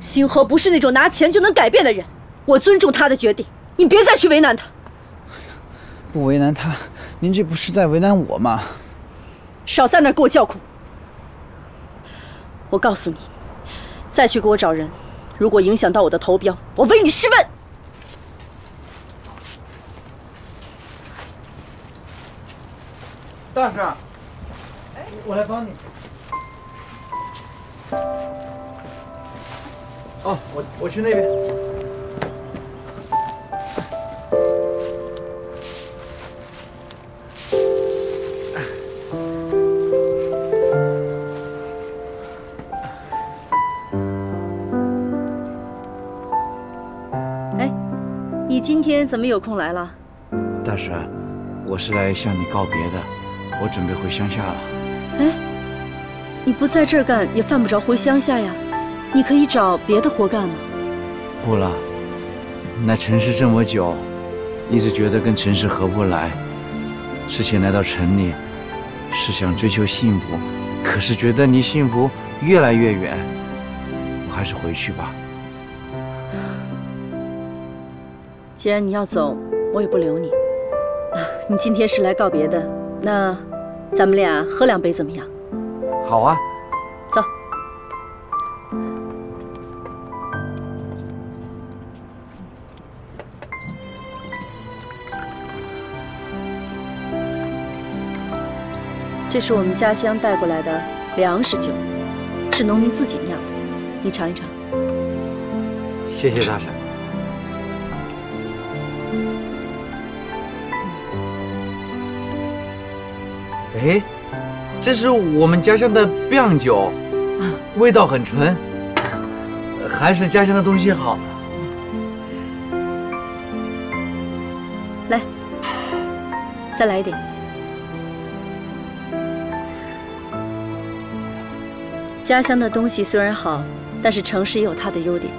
星河不是那种拿钱就能改变的人，我尊重他的决定，你别再去为难他。不为难他，您这不是在为难我吗？少在那给我叫苦！我告诉你，再去给我找人，如果影响到我的投标，我为你试问。大婶，哎，我来帮你。哦，我我去那边。你今天怎么有空来了？大婶，我是来向你告别的，我准备回乡下了。哎，你不在这儿干，也犯不着回乡下呀。你可以找别的活干吗？不了，来城市这么久，一直觉得跟城市合不来。之前来到城里，是想追求幸福，可是觉得离幸福越来越远，我还是回去吧。既然你要走，我也不留你。啊，你今天是来告别的，那咱们俩喝两杯怎么样？好啊。走。这是我们家乡带过来的粮食酒，是农民自己酿的，你尝一尝。谢谢大婶。哎，这是我们家乡的酿酒，味道很纯，还是家乡的东西好。来，再来一点。家乡的东西虽然好，但是城市也有它的优点，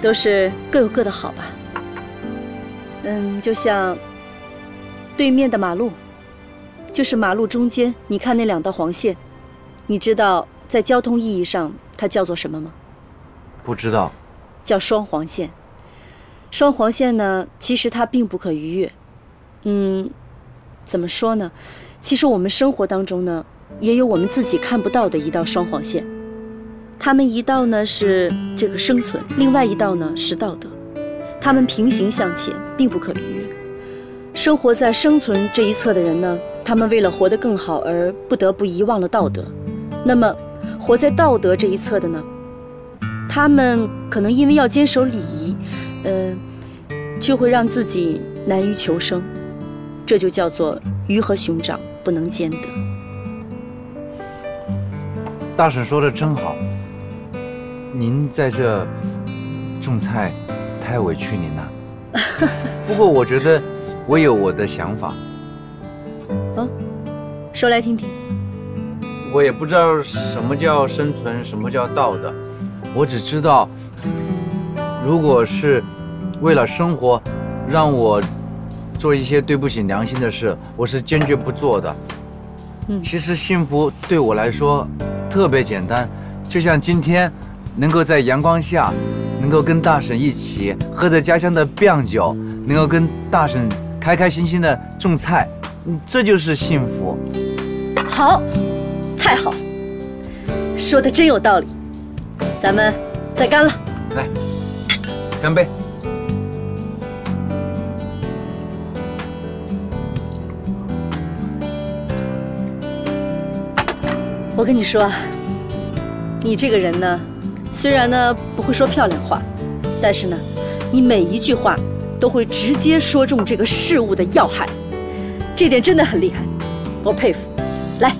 都是各有各的好吧。嗯，就像对面的马路，就是马路中间，你看那两道黄线，你知道在交通意义上它叫做什么吗？不知道。叫双黄线。双黄线呢，其实它并不可逾越。嗯，怎么说呢？其实我们生活当中呢。也有我们自己看不到的一道双黄线，他们一道呢是这个生存，另外一道呢是道德，他们平行向前，并不可逾越。生活在生存这一侧的人呢，他们为了活得更好而不得不遗忘了道德；那么活在道德这一侧的呢，他们可能因为要坚守礼仪，呃，就会让自己难于求生，这就叫做鱼和熊掌不能兼得。大婶说的真好，您在这种菜，太委屈您了。不过我觉得我有我的想法。哦，说来听听。我也不知道什么叫生存，什么叫道德，我只知道如果是为了生活，让我做一些对不起良心的事，我是坚决不做的。嗯，其实幸福对我来说特别简单，就像今天能够在阳光下，能够跟大婶一起喝着家乡的酿酒，能够跟大婶开开心心的种菜，嗯这就是幸福。好，太好，说的真有道理。咱们再干了，来，干杯！我跟你说啊，你这个人呢，虽然呢不会说漂亮话，但是呢，你每一句话都会直接说中这个事物的要害，这点真的很厉害，我佩服。来，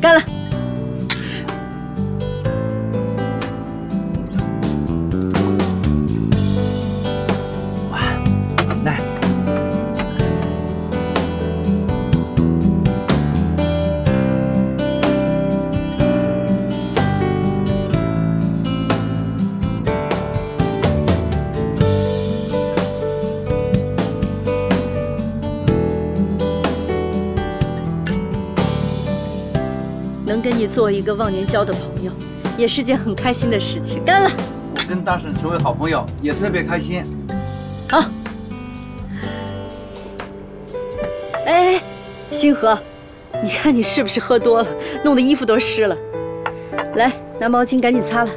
干了！做一个忘年交的朋友，也是件很开心的事情。干了！跟大婶成为好朋友也特别开心。好。哎，星河，你看你是不是喝多了，弄得衣服都湿了？来，拿毛巾赶紧擦了。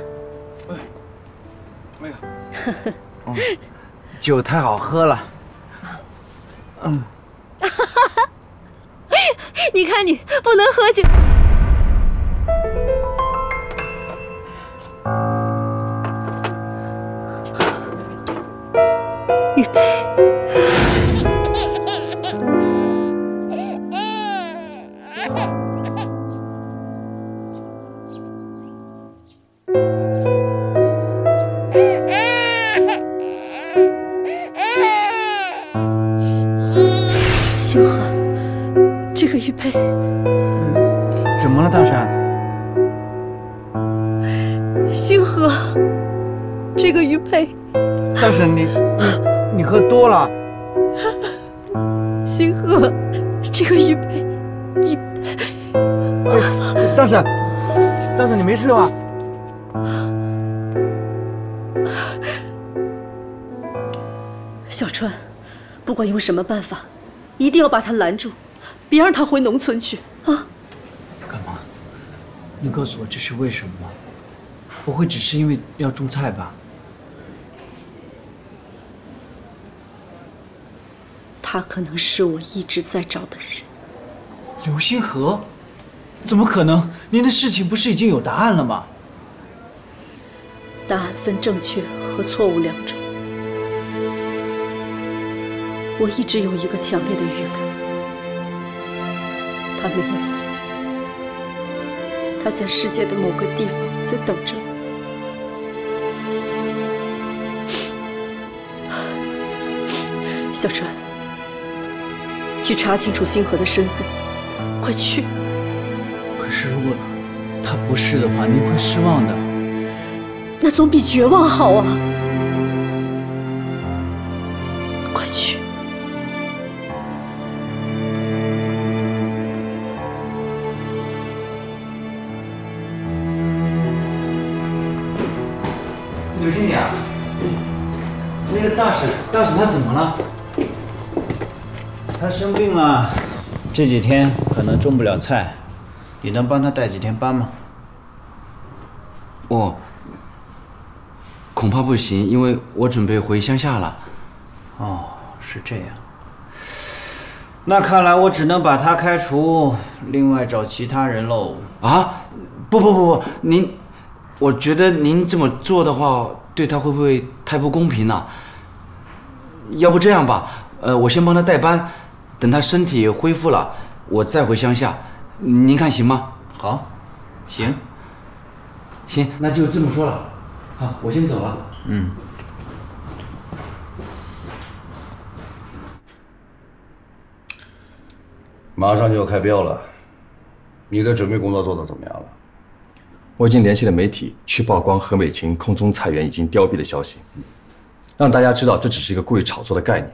酒太好喝了。嗯，你看你不能喝酒。管用什么办法，一定要把他拦住，别让他回农村去啊！干嘛你告诉我这是为什么吗？不会只是因为要种菜吧？他可能是我一直在找的人。刘星河，怎么可能？您的事情不是已经有答案了吗？答案分正确和错误两种。我一直有一个强烈的预感，他没有死，他在世界的某个地方在等着我。小川，去查清楚星河的身份，快去！可是如果他不是的话，您会失望的。那总比绝望好啊！婶，大婶她怎么了？他生病了，这几天可能种不了菜，你能帮他带几天班吗？哦，恐怕不行，因为我准备回乡下了。哦，是这样。那看来我只能把他开除，另外找其他人喽。啊，不不不不，您，我觉得您这么做的话，对他会不会太不公平呢？要不这样吧，呃，我先帮他代班，等他身体恢复了，我再回乡下，您看行吗？好，行，行，那就这么说了。好，我先走了。嗯。马上就要开标了，你的准备工作做得怎么样了？我已经联系了媒体，去曝光何美琴空中菜园已经凋敝的消息，让大家知道这只是一个故意炒作的概念。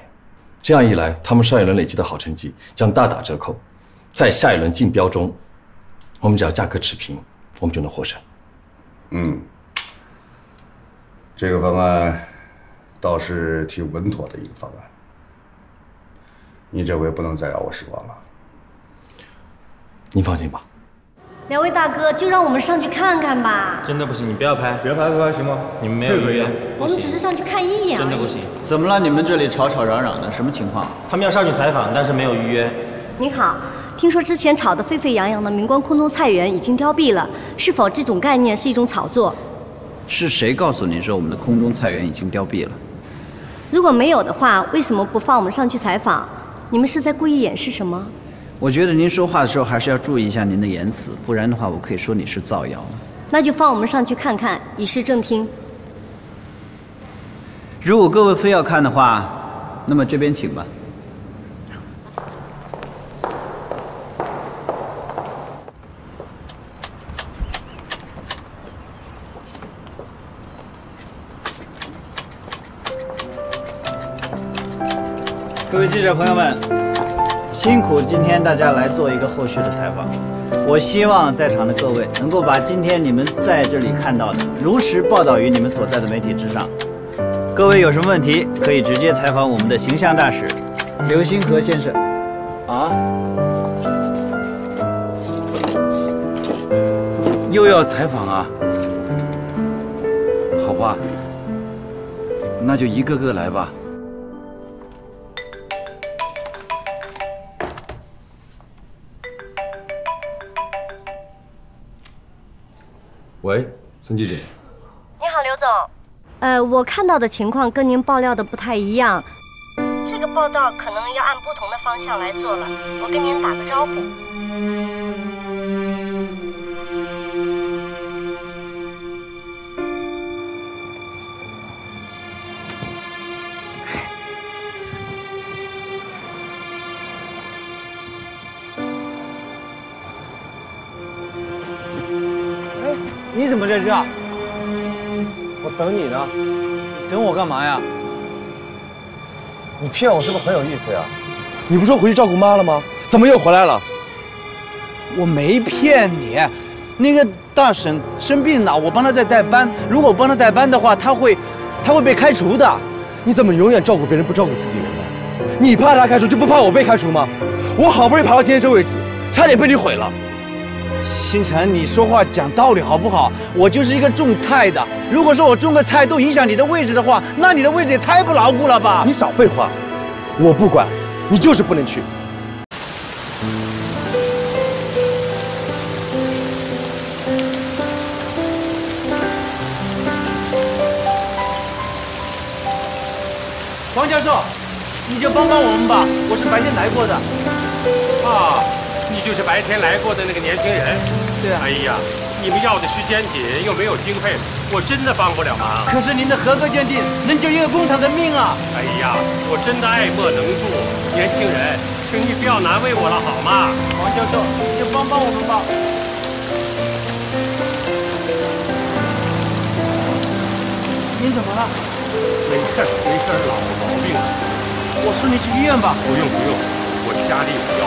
这样一来，他们上一轮累积的好成绩将大打折扣，在下一轮竞标中，我们只要价格持平，我们就能获胜。嗯，这个方案倒是挺稳妥的一个方案。你这回不能再让我失望了。您放心吧。两位大哥，就让我们上去看看吧。真的不行，你不要拍，别拍，不拍行吗？你们没有预约，我们只是上去看一眼而已。真的不行。怎么了？你们这里吵吵嚷嚷的，什么情况？他们要上去采访，但是没有预约。您好，听说之前炒得沸沸扬扬的明光空中菜园已经凋敝了，是否这种概念是一种炒作？是谁告诉你说我们的空中菜园已经凋敝了？如果没有的话，为什么不放我们上去采访？你们是在故意掩饰什么？我觉得您说话的时候还是要注意一下您的言辞，不然的话，我可以说你是造谣。那就放我们上去看看，以示正听。如果各位非要看的话，那么这边请吧。各位记者朋友们，辛苦今天大家来做一个后续的采访。我希望在场的各位能够把今天你们在这里看到的如实报道于你们所在的媒体之上。各位有什么问题，可以直接采访我们的形象大使刘星河先生。啊？又要采访啊？好吧，那就一个个来吧。喂，孙记者。你好，刘总。呃，我看到的情况跟您爆料的不太一样，这个报道可能要按不同的方向来做了。我跟您打个招呼。你怎么在这？我等你呢。等我干嘛呀？你骗我是不是很有意思呀？你不说回去照顾妈了吗？怎么又回来了？我没骗你，那个大婶生病了，我帮她在代班。如果我帮她代班的话，她会，她会被开除的。你怎么永远照顾别人不照顾自己人呢？你怕她开除就不怕我被开除吗？我好不容易爬到今天这位置，差点被你毁了。星辰，你说话讲道理好不好？我就是一个种菜的，如果说我种个菜都影响你的位置的话，那你的位置也太不牢固了吧？你少废话，我不管，你就是不能去。黄教授，你就帮帮我们吧，我是白天来过的。啊，你就是白天来过的那个年轻人。对啊。哎呀，你们要的时间紧，又没有经费，我真的帮不了忙。可是您的合格鉴定能救一个工厂的命啊！哎呀，我真的爱莫能助，年轻人，请你不要难为我了好吗？王教授，你就帮帮我们吧。您怎么了？没事儿没事儿，老毛病了。我送你去医院吧。不用不用，我家里有药。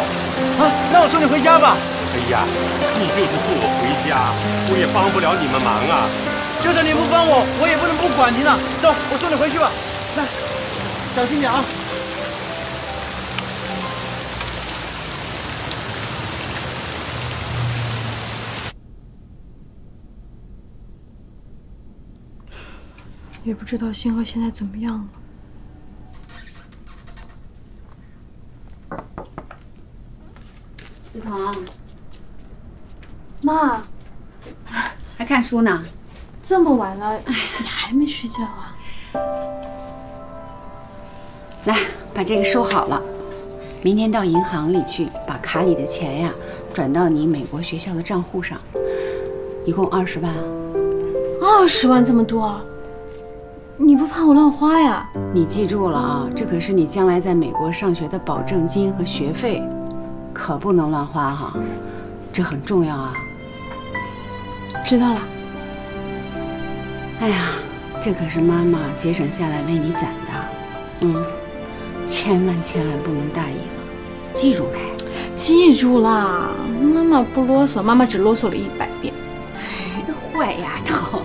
啊，那我送你回家吧。哎呀，你就是送我回家，我也帮不了你们忙啊。就算你不帮我，我也不能不管你呢。走，我送你回去吧。来，小心点啊。也不知道星河现在怎么样了。思彤，妈，还看书呢？这么晚了，你还没睡觉啊？来，把这个收好了，明天到银行里去，把卡里的钱呀转到你美国学校的账户上，一共二十万。二十万这么多，你不怕我乱花呀？你记住了啊，这可是你将来在美国上学的保证金和学费，可不能乱花哈，这很重要啊。知道了。哎呀，这可是妈妈节省下来为你攒的，嗯，千万千万不能大意了，记住没？记住啦，妈妈不啰嗦，妈妈只啰嗦了一百遍。坏丫头，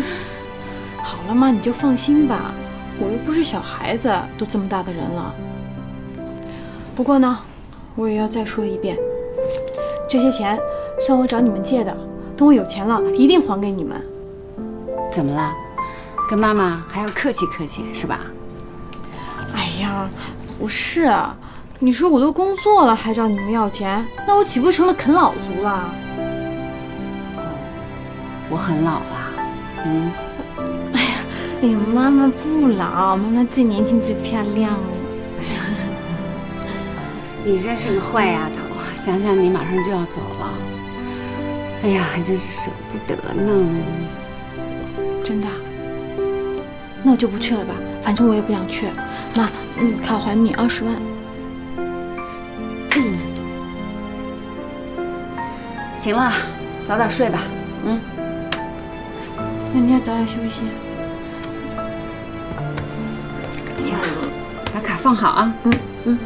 好了妈，你就放心吧，我又不是小孩子，都这么大的人了。不过呢，我也要再说一遍，这些钱算我找你们借的，等我有钱了，一定还给你们。怎么了？跟妈妈还要客气客气是吧？哎呀，不是啊，你说我都工作了还找你们要钱，那我岂不成了啃老族了？我很老了，嗯。哎呀，哎呀，妈妈不老，妈妈最年轻最漂亮了。你真是个坏丫头，想想你马上就要走了，哎呀，还真是舍不得呢。真的？那我就不去了吧，反正我也不想去。妈，嗯，卡还你二十万。嗯。行了，早点睡吧，嗯。那你也早点休息。行了，把卡放好啊。嗯嗯。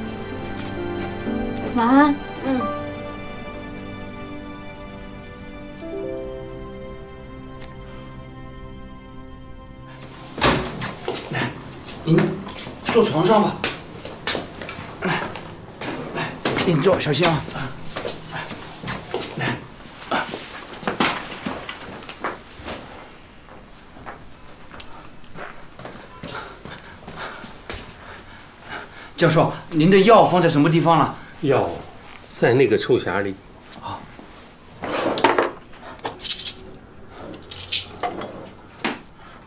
晚安。嗯。来您坐床上吧。来，来，您坐，小心啊。教授，您的药放在什么地方了？药在那个臭匣里。啊。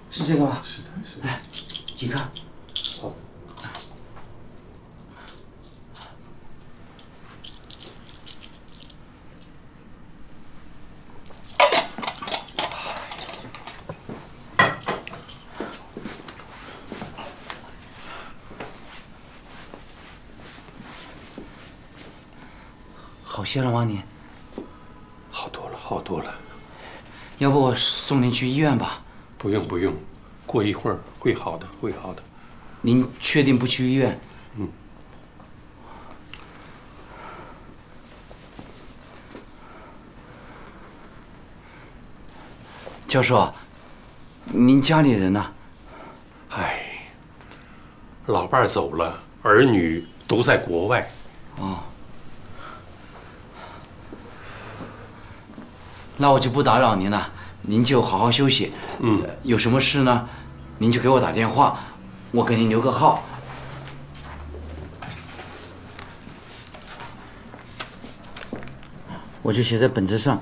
是这个吗？是的，是的。来，几颗？好些了吗？你？好多了，好多了。要不我送您去医院吧？不用不用，过一会儿会好的，会好的。您确定不去医院？嗯。教授，您家里人呢？哎，老伴儿走了，儿女都在国外。哦。那我就不打扰您了，您就好好休息。嗯，有什么事呢，您就给我打电话，我给您留个号。我就写在本子上。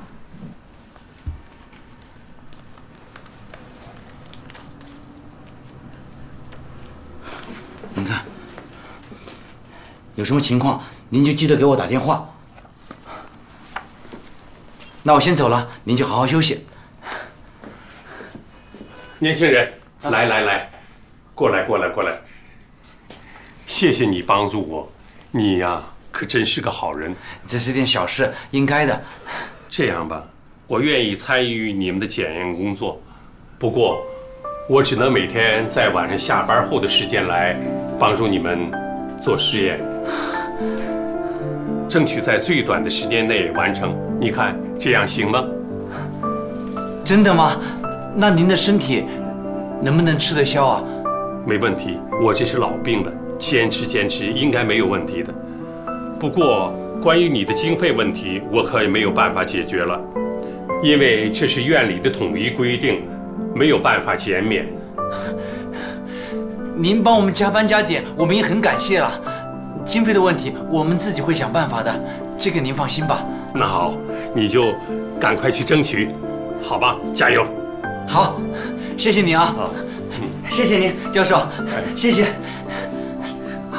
您看，有什么情况您就记得给我打电话。那我先走了，您就好好休息。年轻人，来来来，过来过来过来。谢谢你帮助我，你呀可真是个好人。这是件小事，应该的。这样吧，我愿意参与你们的检验工作，不过我只能每天在晚上下班后的时间来帮助你们做实验，争取在最短的时间内完成。你看这样行吗？真的吗？那您的身体能不能吃得消啊？没问题，我这是老病了，坚持坚持应该没有问题的。不过关于你的经费问题，我可也没有办法解决了，因为这是院里的统一规定，没有办法减免。您帮我们加班加点，我们也很感谢了。经费的问题，我们自己会想办法的，这个您放心吧。那好，你就赶快去争取，好吧？加油！好，谢谢你啊！谢谢您，教授，谢谢。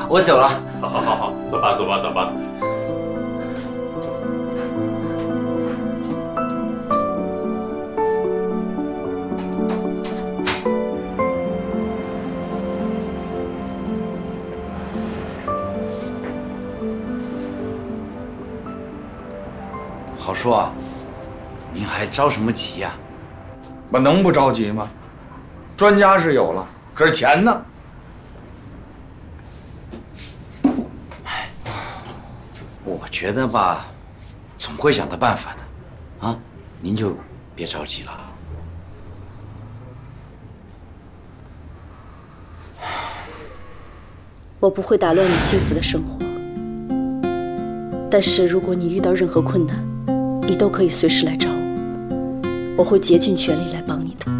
我走了。好好好好，走吧走吧走吧。好说啊，您还着什么急呀？我能不着急吗？专家是有了，可是钱呢？我觉得吧，总会想到办法的，啊，您就别着急了。我不会打乱你幸福的生活，但是如果你遇到任何困难，你都可以随时来找我，我会竭尽全力来帮你的。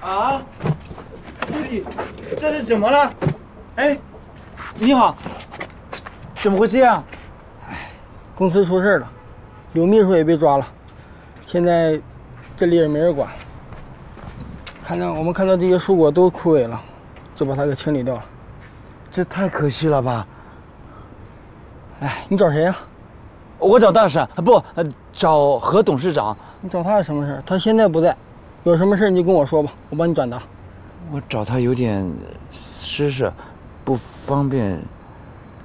啊，这这是怎么了？哎，你好，怎么会这样？哎公司出事了，刘秘书也被抓了，现在这里也没人管。看到我们看到这些蔬果都枯萎了，就把它给清理掉了。这太可惜了吧？哎，你找谁呀、我找大婶，不，呃找何董事长。你找他有什么事？他现在不在，有什么事你就跟我说吧，我帮你转达。我找他有点私事，不方便。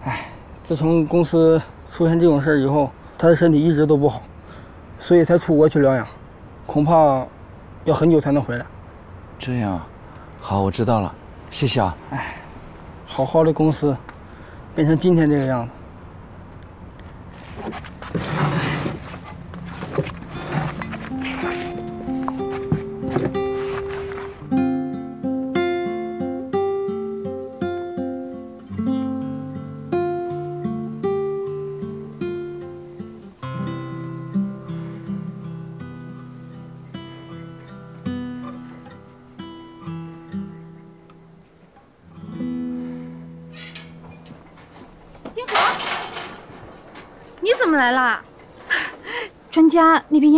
哎自从公司出现这种事以后，他的身体一直都不好，所以才出国去疗养，恐怕要很久才能回来。这样，好，我知道了，谢谢啊。哎，好好的公司，变成今天这个样子。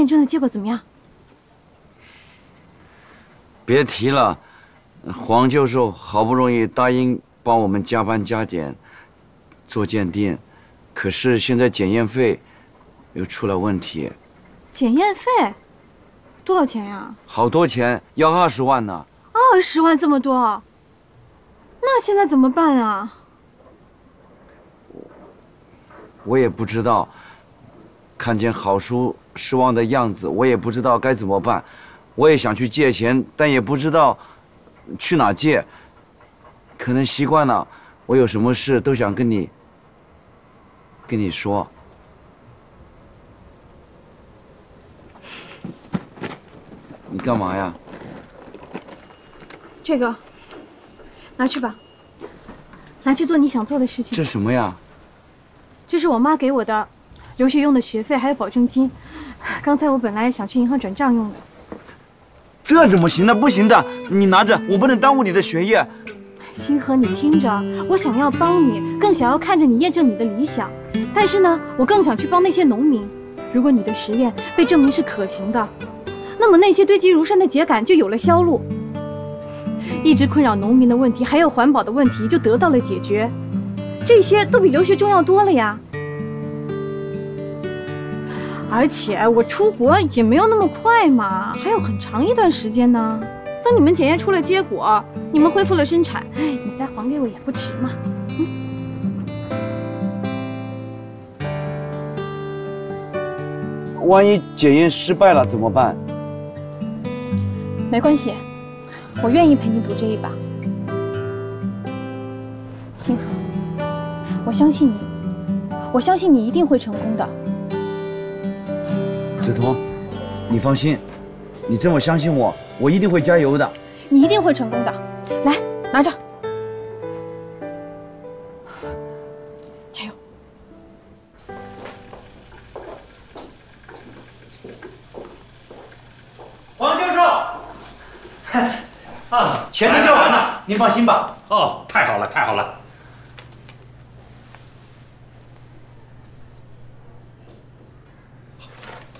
验证的结果怎么样？别提了，黄教授好不容易答应帮我们加班加点做鉴定，可是现在检验费又出了问题，检验费多少钱呀？好多钱，要二十万呢。二十万这么多，那现在怎么办啊？我也不知道，看见郝叔失望的样子，我也不知道该怎么办。我也想去借钱，但也不知道去哪借。可能习惯了，我有什么事都想跟你跟你说。你干嘛呀？这个拿去吧，拿去做你想做的事情。这什么呀？这是我妈给我的留学用的学费，还有保证金。刚才我本来想去银行转账用的。这怎么行呢？不行的，你拿着，我不能耽误你的学业。星河，你听着，我想要帮你，更想要看着你验证你的理想。但是呢，我更想去帮那些农民。如果你的实验被证明是可行的，那么那些堆积如山的秸秆就有了销路，一直困扰农民的问题，还有环保的问题就得到了解决。这些都比留学重要多了呀。而且我出国也没有那么快嘛，还有很长一段时间呢。等你们检验出了结果，你们恢复了生产，你再还给我也不迟嘛。万一检验失败了怎么办？没关系，我愿意陪你赌这一把。清河，我相信你，我相信你一定会成功的。梓潼，你放心，你这么相信我，我一定会加油的。你一定会成功的。来，拿着，加油！王教授，啊，钱都交完了，您放心吧。哦，太好了，太好了。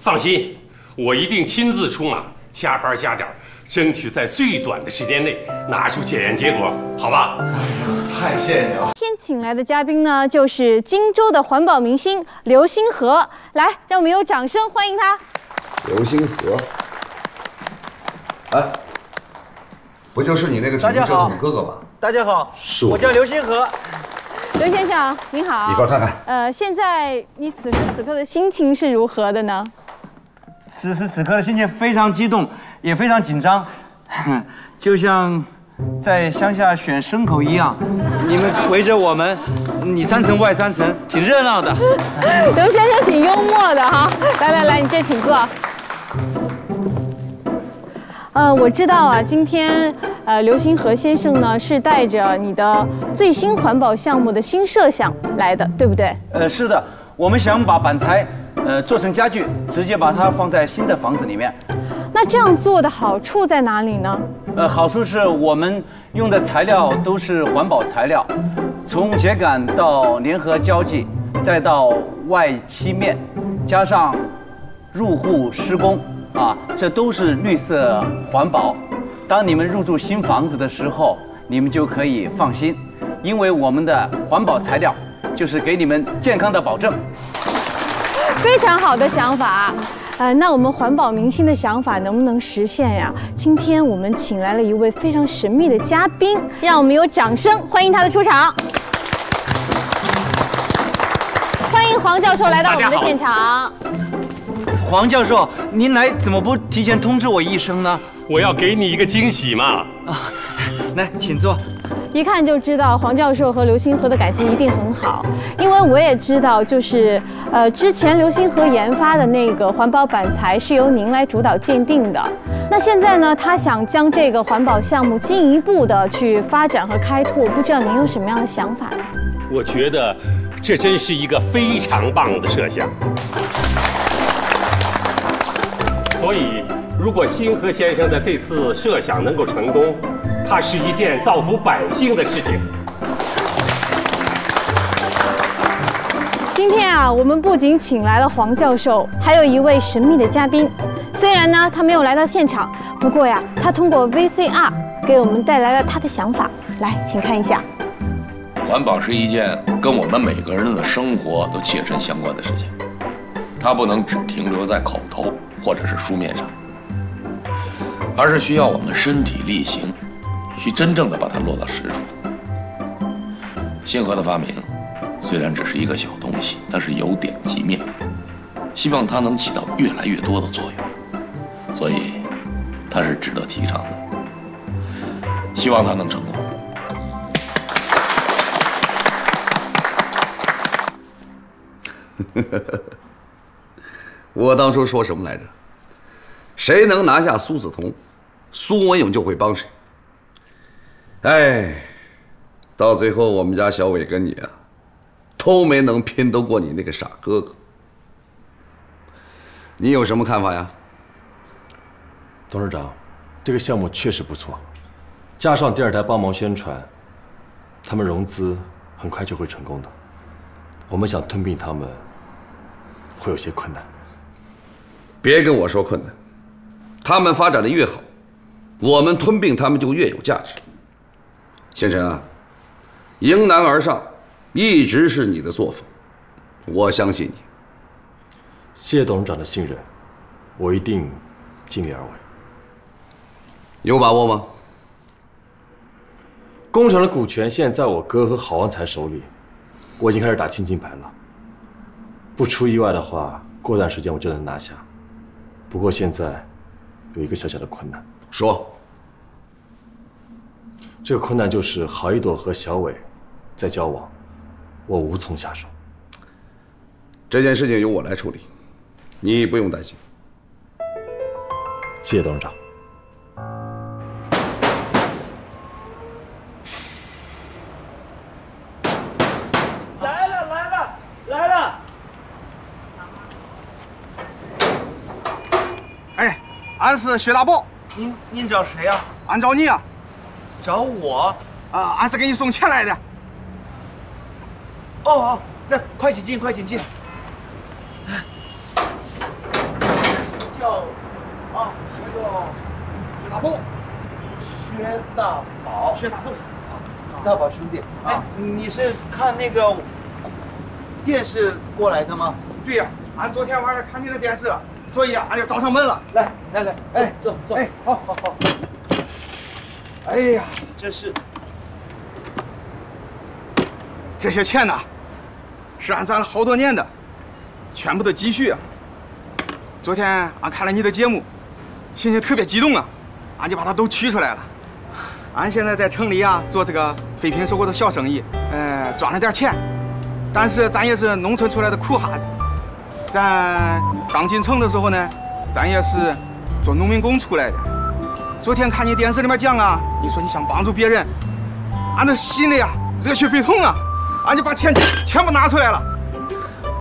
放心，我一定亲自出马，加班加点，争取在最短的时间内拿出检验结果，好吧？哎呀太谢谢你了。今天请来的嘉宾呢，就是荆州的环保明星刘星河，来，让我们有掌声欢迎他。刘星河，哎，不就是你那个体育正统哥哥吗？大家好，是我我叫刘星河。刘先生您好，一块儿看看。呃，现在你此时此刻的心情是如何的呢？此时此刻的心情非常激动，也非常紧张，就像在乡下选牲口一样。你们围着我们，里三层外三层，挺热闹的。刘先生挺幽默的哈，来来来，你这请坐。呃，我知道啊，今天呃刘星河先生呢是带着你的最新环保项目的新设想来的，对不对？呃，是的，我们想把板材呃做成家具，直接把它放在新的房子里面。那这样做的好处在哪里呢？呃，好处是我们用的材料都是环保材料，从秸秆到粘合胶剂，再到外漆面，加上入户施工啊，这都是绿色环保。当你们入住新房子的时候，你们就可以放心，因为我们的环保材料就是给你们健康的保证。非常好的想法。呃，那我们环保明星的想法能不能实现呀？今天我们请来了一位非常神秘的嘉宾，让我们有掌声欢迎他的出场。欢迎黄教授来到我们的现场。黄教授，您来怎么不提前通知我一声呢？我要给你一个惊喜嘛！啊，来，请坐。一看就知道黄教授和刘星河的感情一定很好，因为我也知道，就是呃，之前刘星河研发的那个环保板材是由您来主导鉴定的。那现在呢，他想将这个环保项目进一步的去发展和开拓，不知道您有什么样的想法？我觉得这真是一个非常棒的设想。所以，如果星河先生的这次设想能够成功，它是一件造福百姓的事情。今天啊，我们不仅请来了黄教授，还有一位神秘的嘉宾。虽然呢，他没有来到现场，不过呀，他通过 VCR 给我们带来了他的想法。来，请看一下。环保是一件跟我们每个人的生活都切身相关的事情，它不能只停留在口头或者是书面上，而是需要我们身体力行，去真正的把它落到实处。星河的发明虽然只是一个小东西，但是有点及面，希望它能起到越来越多的作用，所以它是值得提倡的。希望它能成功。我当初说什么来着？谁能拿下苏子彤，苏文勇就会帮谁。哎，到最后我们家小伟跟你啊，都没能拼得过你那个傻哥哥。你有什么看法呀？董事长，这个项目确实不错，加上电视台帮忙宣传，他们融资很快就会成功的。我们想吞并他们，会有些困难。别跟我说困难，他们发展的越好，我们吞并他们就越有价值。先生啊，迎难而上，一直是你的作风，我相信你。谢谢董事长的信任，我一定尽力而为。有把握吗？工厂的股权现在在我哥和郝旺财手里，我已经开始打亲情牌了。不出意外的话，过段时间我就能拿下。不过现在有一个小小的困难，说。这个困难就是郝一朵和小伟在交往，我无从下手。这件事情由我来处理，你不用担心。谢谢董事长。来了来了来了！哎，俺是薛大宝。您您找谁呀？俺找你啊。找我？啊，俺是给你送钱来的。哦哦，那快请进，快请进。叫啊，我叫薛大宝。薛大宝。薛大宝。大宝兄弟，哎，你是看那个电视过来的吗？对呀，俺昨天晚上看你的电视，所以啊，俺就找上门了。来来来，哎，坐坐。哎，好好好。哎呀，这是这些钱呐，是俺攒了好多年的，全部的积蓄啊。昨天俺看了你的节目，心情特别激动啊，俺就把它都取出来了。俺现在在城里啊做这个废品收购的小生意，呃，赚了点钱，但是咱也是农村出来的苦哈子。咱刚进城的时候呢，咱也是做农民工出来的。昨天看你电视里面讲啊，你说你想帮助别人，俺这心里啊热血沸腾啊，俺就把钱全部拿出来了，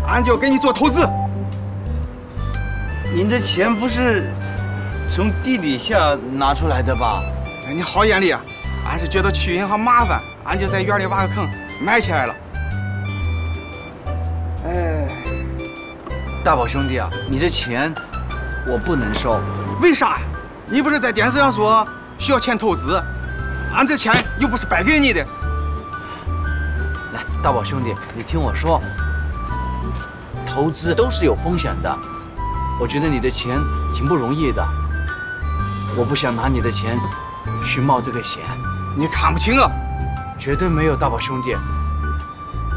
俺就给你做投资。您这钱不是从地底下拿出来的吧？哎，你好眼力啊！俺是觉得去银行麻烦，俺就在院里挖个坑埋起来了。哎，大宝兄弟啊，你这钱我不能收。为啥呀？你不是在电视上说需要钱投资？俺这钱又不是白给你的。来，大宝兄弟，你听我说，投资都是有风险的。我觉得你的钱挺不容易的，我不想拿你的钱去冒这个险。你看不清啊？绝对没有，大宝兄弟，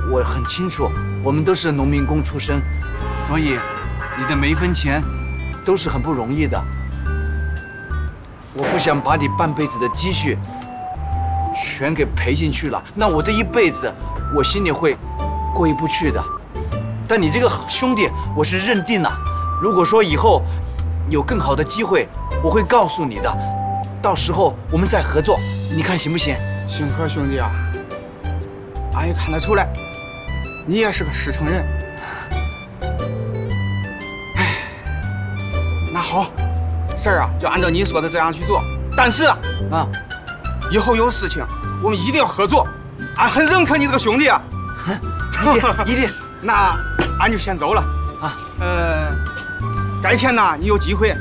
我很清楚，我们都是农民工出身，所以你的每一分钱都是很不容易的。我不想把你半辈子的积蓄全给赔进去了，那我这一辈子我心里会过意不去的。但你这个兄弟，我是认定了。如果说以后有更好的机会，我会告诉你的，到时候我们再合作，你看行不行？星河兄弟啊，俺也看得出来，你也是个实诚人。哎，那好，事儿啊就按照你说的这样去做。但是啊，啊，以后有事情我们一定要合作。俺很认可你这个兄弟啊，一定一定。那俺就先走了啊，呃。改天呢，你有机会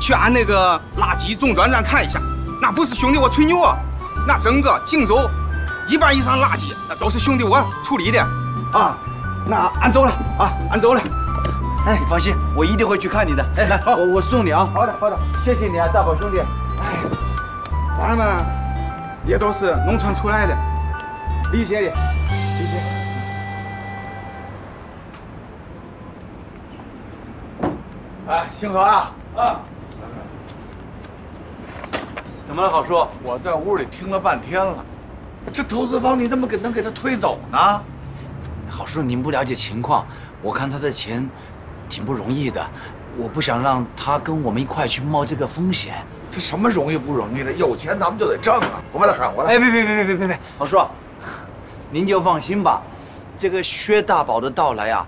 去俺那个垃圾中转站看一下。那不是兄弟我吹牛啊，那整个荆州一半以上垃圾，那都是兄弟我处理的啊。那俺走了啊，俺走了。哎，你放心，我一定会去看你的。哎，来，我我送你啊。好的，好的，谢谢你啊，大宝兄弟。哎，咱们也都是农村出来的，理解的，理解。哎，星河啊！啊，怎么了，好叔？我在屋里听了半天了，这投资方你怎么给能给他推走呢？好叔，您不了解情况，我看他的钱挺不容易的，我不想让他跟我们一块去冒这个风险。这什么容易不容易的？有钱咱们就得挣啊！我把他喊过来。哎，别别别别别别别！郝叔，您就放心吧，这个薛大宝的到来啊，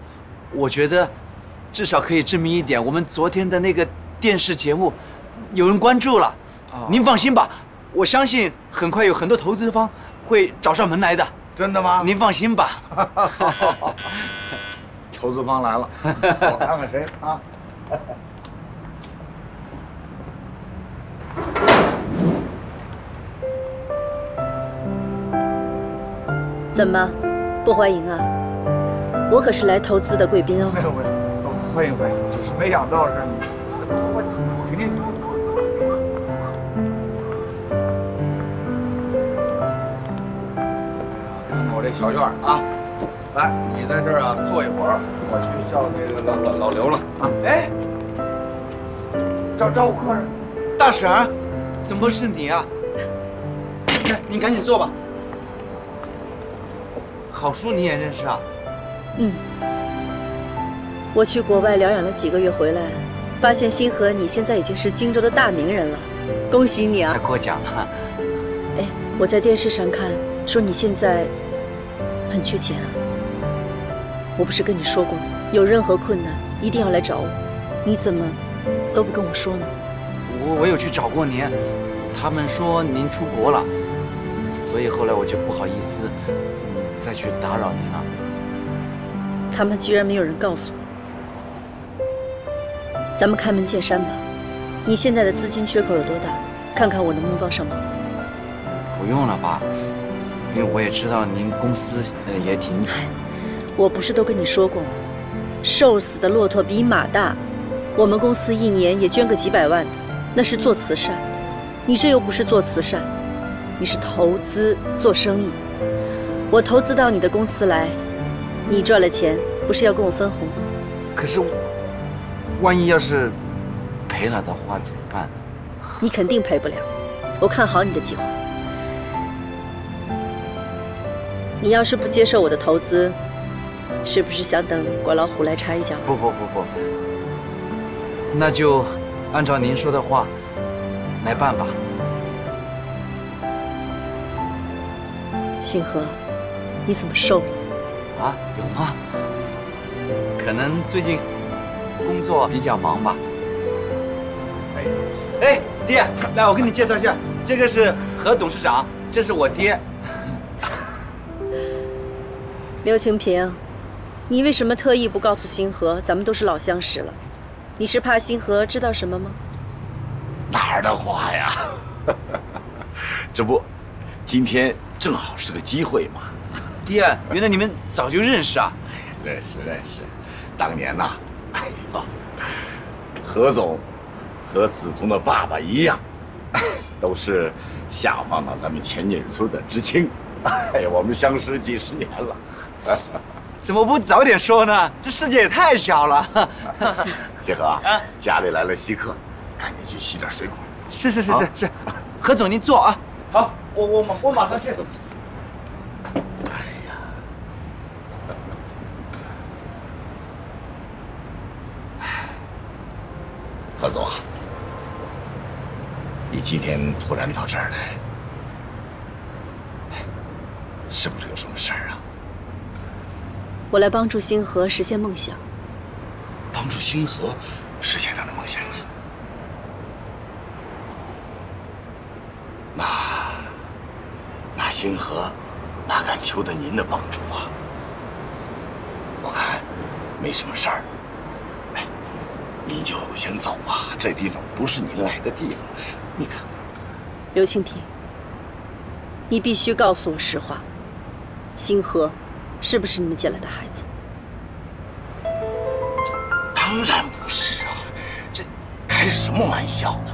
我觉得。至少可以证明一点，我们昨天的那个电视节目有人关注了。您放心吧，我相信很快有很多投资方会找上门来的。真的吗？您放心吧。投资方来了，我看看谁啊？怎么，不欢迎啊？我可是来投资的贵宾哦。没有没有。欢迎欢迎，就是没想到是，我听听听。看看我这小院啊，来，你在这儿啊坐一会儿，我去叫那个老老老刘了啊。哎，招招呼客人，大婶，怎么是你啊？来，您赶紧坐吧。郝叔你也认识啊？嗯。我去国外疗养了几个月，回来发现星河你现在已经是荆州的大名人了，恭喜你啊！他过奖了。哎，我在电视上看说你现在很缺钱啊。我不是跟你说过吗，有任何困难一定要来找我，你怎么都不跟我说呢？我我有去找过您，他们说您出国了，所以后来我就不好意思再去打扰您了。他们居然没有人告诉我。咱们开门见山吧，你现在的资金缺口有多大？看看我能不能帮上忙。不用了吧，因为我也知道您公司呃也挺……我不是都跟你说过吗？瘦死的骆驼比马大，我们公司一年也捐个几百万的，那是做慈善。你这又不是做慈善，你是投资做生意。我投资到你的公司来，你赚了钱，不是要跟我分红吗？可是，万一要是赔了的话怎么办？你肯定赔不了。我看好你的计划。你要是不接受我的投资，是不是想等管老虎来插一脚？不不不不，那就按照您说的话来办吧。姓何，你怎么瘦了？啊，有吗？可能最近工作比较忙吧。哎，哎，爹，来，我给你介绍一下，这个是何董事长，这是我爹。刘清平，你为什么特意不告诉星河，咱们都是老相识了？你是怕星河知道什么吗？哪儿的话呀？这不，今天正好是个机会嘛。爹，原来你们早就认识啊？认识认识，当年呐，哎呦，何总和子彤的爸爸一样，都是下放到咱们前进村的知青。哎呀，我们相识几十年了。怎么不早点说呢？这世界也太小了。谢和，家里来了稀客，赶紧去洗点水果。是是是是是，何总您坐啊。好，我我马我马上去。何总啊，你今天突然到这儿来，是不是有什么事儿啊？我来帮助星河实现梦想。帮助星河实现他的梦想啊？那那星河哪敢求得您的帮助啊？我看没什么事儿，哎，您就先走吧。这地方不是您来的地方。你看，刘清平，你必须告诉我实话，星河是不是你们捡来的孩子？当然不是啊，这开什么玩笑呢？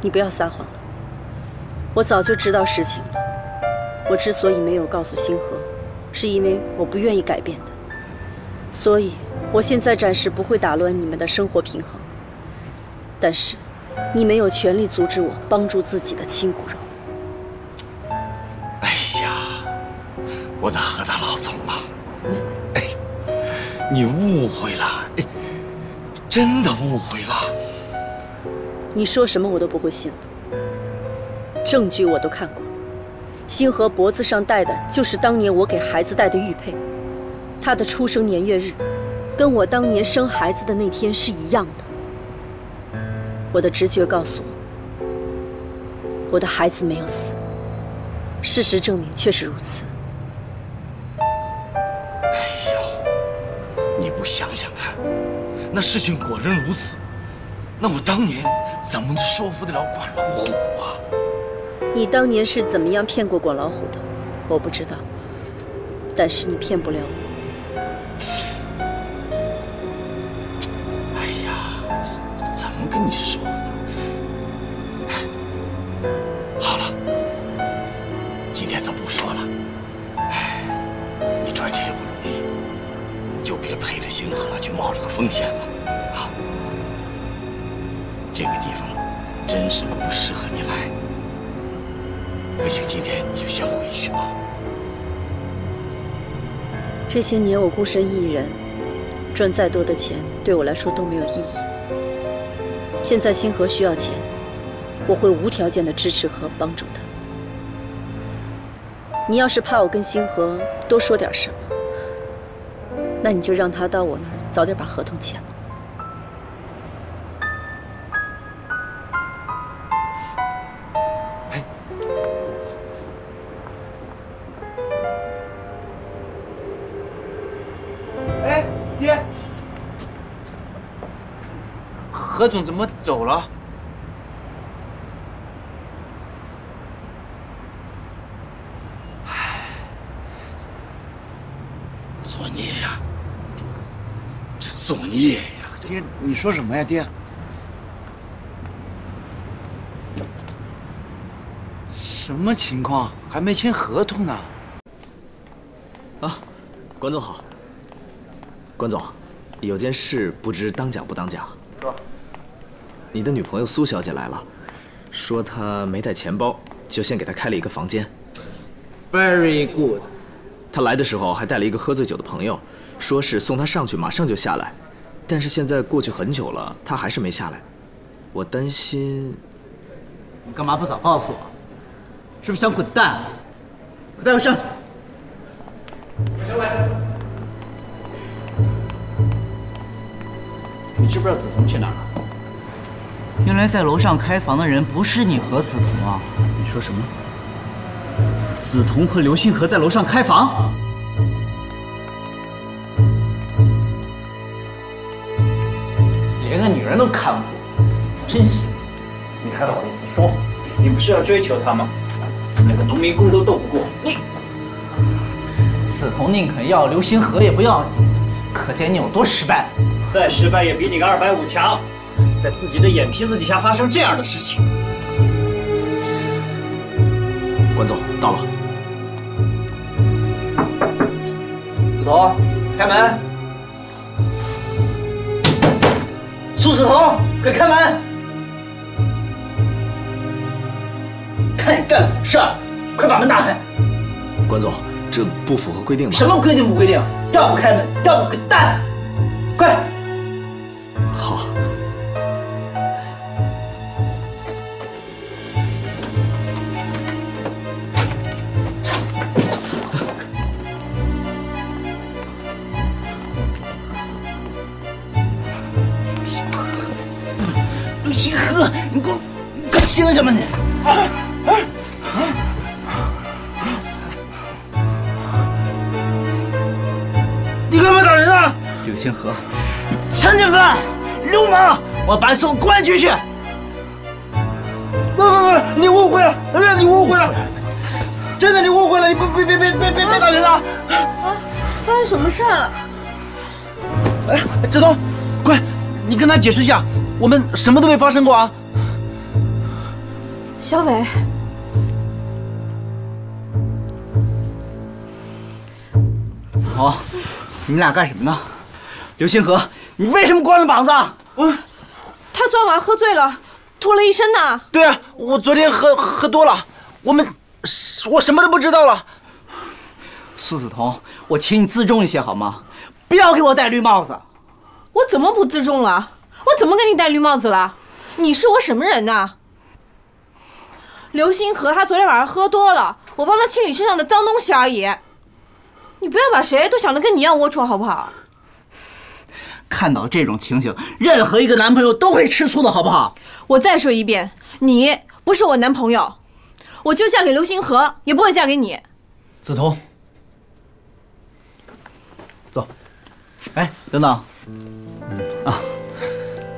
你不要撒谎了，我早就知道事情了。我之所以没有告诉星河，是因为我不愿意改变的。所以，我现在暂时不会打乱你们的生活平衡。但是，你没有权利阻止我帮助自己的亲骨肉。哎呀，我的何大老总啊，哎，你误会了，真的误会了。你说什么我都不会信了。证据我都看过，星河脖子上戴的就是当年我给孩子戴的玉佩，他的出生年月日，跟我当年生孩子的那天是一样的。我的直觉告诉我，我的孩子没有死。事实证明确实如此。想想看，那事情果真如此，那我当年怎么能说服得了管老虎啊？你当年是怎么样骗过管老虎的，我不知道。但是你骗不了我。哎呀，这怎么跟你说风险了啊！这个地方真是不适合你来。不行，今天你就先回去吧。这些年我孤身一人，赚再多的钱对我来说都没有意义。现在星河需要钱，我会无条件的支持和帮助他。你要是怕我跟星河多说点什么，那你就让他到我那儿早点把合同签了。哎，爹，何总怎么走了？作孽呀！这作孽呀！爹，你说什么呀，爹？什么情况？还没签合同呢。啊，关总好。关总，有件事不知当讲不当讲。说。你的女朋友苏小姐来了，说她没带钱包，就先给她开了一个房间。Very good。她来的时候还带了一个喝醉酒的朋友，说是送她上去马上就下来，但是现在过去很久了，他还是没下来。我担心。你干嘛不早告诉我？是不是想滚蛋？快带我上去！小伟，你知不知道梓潼去哪儿了？原来在楼上开房的人不是你和梓潼啊！你说什么？梓潼和刘星河在楼上开房？连个女人都看不住，真行！你还好意思说？你不是要追求她吗？连个农民工都斗不过你。梓潼宁肯要刘星河，也不要你，可见你有多失败。再失败也比你个二百五强。在自己的眼皮子底下发生这样的事情，关总到了。梓潼，开门！苏石头，快开门！看你干的事儿，快把门打开！关总，这不符合规定吧？什么规定不规定？要不开门，要不滚蛋！快！好。刘星河，你给我，你给我醒醒吧你！你干嘛打人啊？柳星河，强奸犯、流氓，我把你送公安局去！不不不，你误会了，你误会了，真的你误会了，你不别别别别别别打人啊！啊，发生什么事儿？哎，志东，快，你跟他解释一下，我们什么都没发生过啊！小伟，梓潼，你们俩干什么呢？刘星河，你为什么光着膀子？我，他昨晚喝醉了，吐了一身呢。对啊，我昨天喝喝多了，我们我什么都不知道了。苏梓潼，我请你自重一些好吗？不要给我戴绿帽子！我怎么不自重了？我怎么给你戴绿帽子了？你是我什么人呐？刘星河他昨天晚上喝多了，我帮他清理身上的脏东西而已。你不要把谁都想得跟你一样龌龊，好不好？看到这种情形，任何一个男朋友都会吃醋的，好不好？我再说一遍，你不是我男朋友，我就嫁给刘星河，也不会嫁给你。梓潼，走。哎，等等，啊，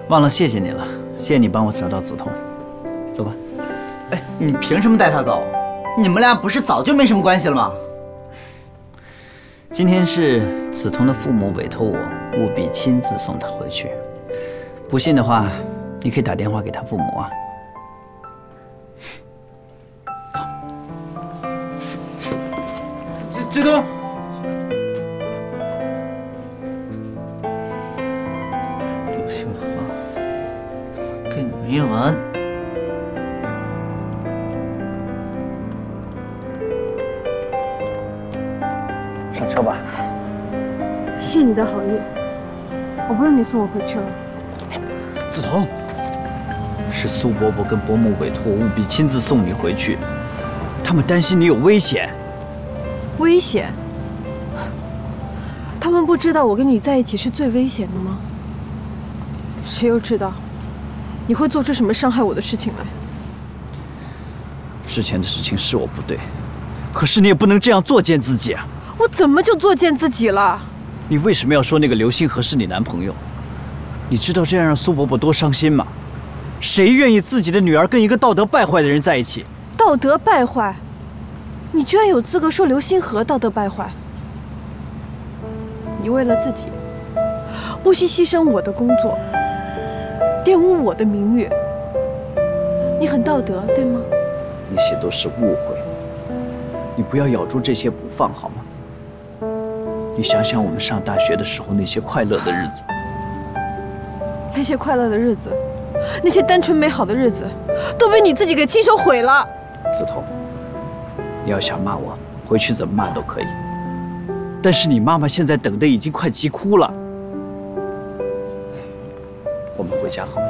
忘了谢谢你了，谢谢你帮我找到梓潼。走吧。哎，你凭什么带他走？你们俩不是早就没什么关系了吗？今天是梓潼的父母委托我务必亲自送他回去。不信的话，你可以打电话给他父母啊。走。梓潼。跟你没完！上车吧。谢谢你的好意，我不用你送我回去了。梓潼，是苏伯伯跟伯母委托我务必亲自送你回去，他们担心你有危险。危险？他们不知道我跟你在一起是最危险的吗？谁又知道你会做出什么伤害我的事情来？之前的事情是我不对，可是你也不能这样作践自己啊！我怎么就作践自己了？你为什么要说那个刘星河是你男朋友？你知道这样让苏伯伯多伤心吗？谁愿意自己的女儿跟一个道德败坏的人在一起？道德败坏？你居然有资格说刘星河道德败坏？你为了自己，不惜牺牲我的工作，玷污我的名誉，你很道德，对吗？那些都是误会，你不要咬住这些不放好吗？你想想我们上大学的时候那些快乐的日子，那些快乐的日子，那些单纯美好的日子，都被你自己给亲手毁了。梓潼，你要想骂我，回去怎么骂都可以。但是你妈妈现在等的已经快急哭了，我们回家好了。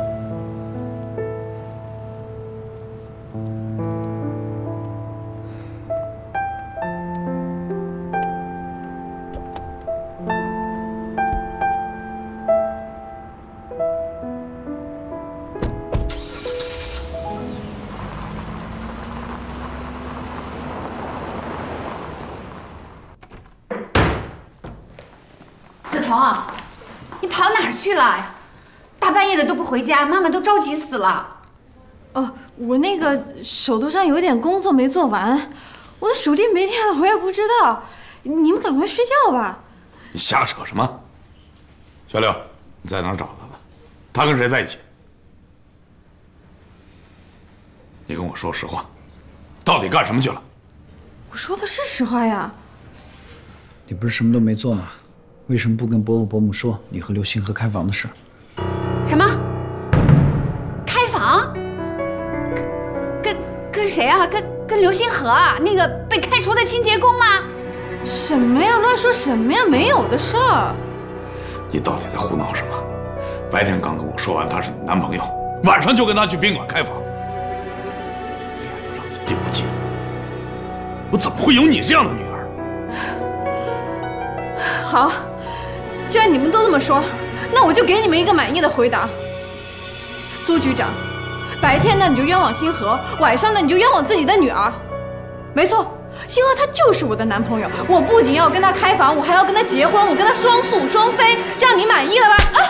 梓潼，你跑哪儿去了？大半夜的都不回家，妈妈都着急死了。哦，我那个手头上有点工作没做完，我的手机没电了，我也不知道。你们赶快睡觉吧。你瞎扯什么？小刘，你在哪儿找他的？他跟谁在一起？你跟我说实话，到底干什么去了？我说的是实话呀。你不是什么都没做吗？为什么不跟伯父伯母说你和刘星河开房的事？什么？开房？跟跟跟谁啊？跟跟刘星河啊？那个被开除的清洁工吗？什么呀？乱说什么呀？没有的事儿。你到底在胡闹什么？白天刚跟我说完他是你男朋友，晚上就跟他去宾馆开房，脸都让你丢尽了。我怎么会有你这样的女儿？好，既然你们都这么说，那我就给你们一个满意的回答。苏局长，白天呢你就冤枉星河，晚上呢你就冤枉自己的女儿。没错，星河他就是我的男朋友，我不仅要跟他开房，我还要跟他结婚，我跟他双宿双飞，这样你满意了吧？啊！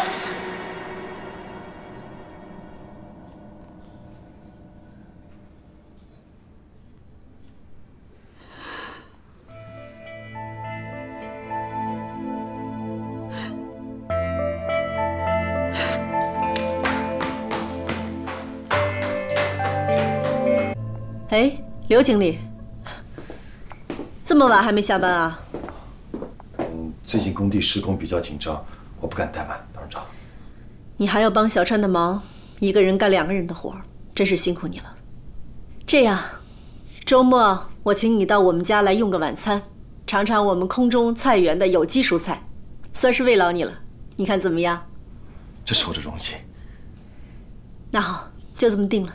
刘经理，这么晚还没下班啊？嗯，最近工地施工比较紧张，我不敢怠慢，董事长。你还要帮小川的忙，一个人干两个人的活，真是辛苦你了。这样，周末我请你到我们家来用个晚餐，尝尝我们空中菜园的有机蔬菜，算是慰劳你了。你看怎么样？这是我的荣幸。那好，就这么定了。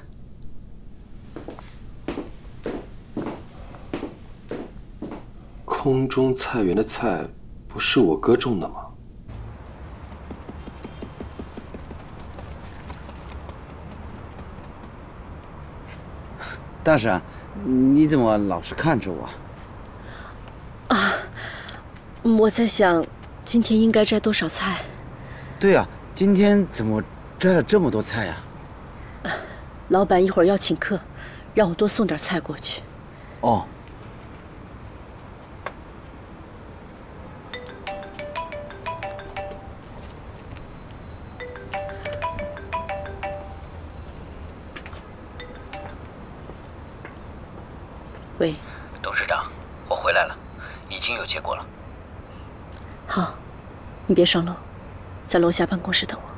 空中菜园的菜不是我哥种的吗？大婶，你怎么老是看着我？啊，我在想，今天应该摘多少菜？对啊，今天怎么摘了这么多菜呀？老板一会儿要请客，让我多送点菜过去。哦。董事长，我回来了，已经有结果了。好，你别上楼，在楼下办公室等我。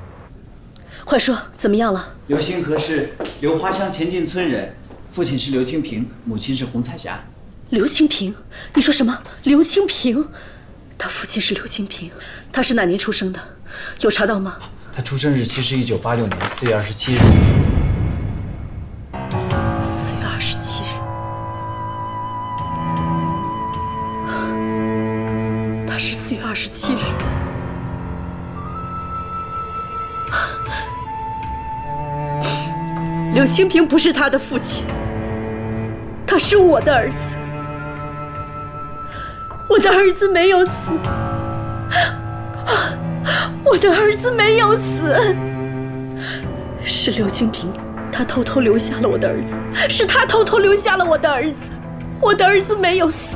快说，怎么样了？刘星河是刘花乡前进村人，父亲是刘清平，母亲是洪彩霞。刘清平？你说什么？刘清平？他父亲是刘清平，他是哪年出生的？有查到吗？他出生日期是一九八六年四月二十七日。四月二十二十七日。刘清平不是他的父亲，他是我的儿子。我的儿子没有死，我的儿子没有死，是刘清平，他偷偷留下了我的儿子，是他偷偷留下了我的儿子，我的儿子没有死。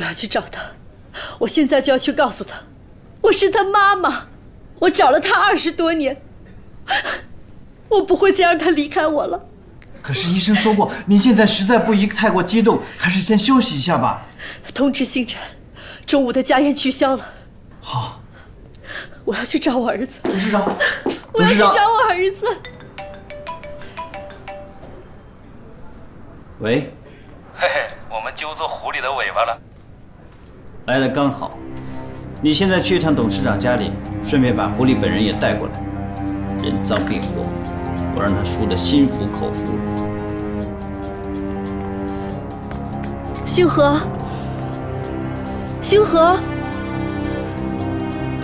我要去找他，我现在就要去告诉他，我是他妈妈，我找了他二十多年，我不会再让他离开我了。可是医生说过，您现在实在不宜太过激动，还是先休息一下吧。通知星辰，中午的家宴取消了。好，我要去找我儿子。董事长，我要去找我儿子。喂，嘿嘿，我们揪住狐狸的尾巴了。来的刚好，你现在去一趟董事长家里，顺便把狐狸本人也带过来。人赃并获，我让他输得心服口服。星河，星河，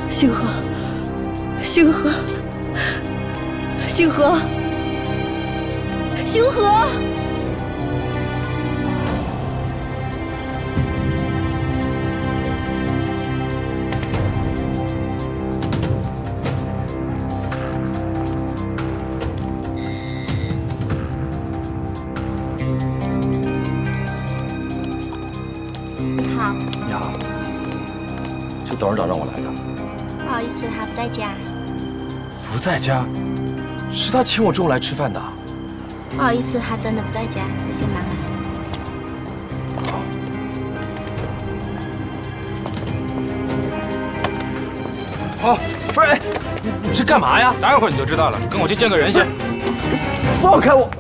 星河，星河，星河，星河。在家，是他请我中午来吃饭的。不好意思，他真的不在家，我先忙了。好，不是，哎，你你是干嘛呀？待会儿你就知道了，跟我去见个人先。放开我！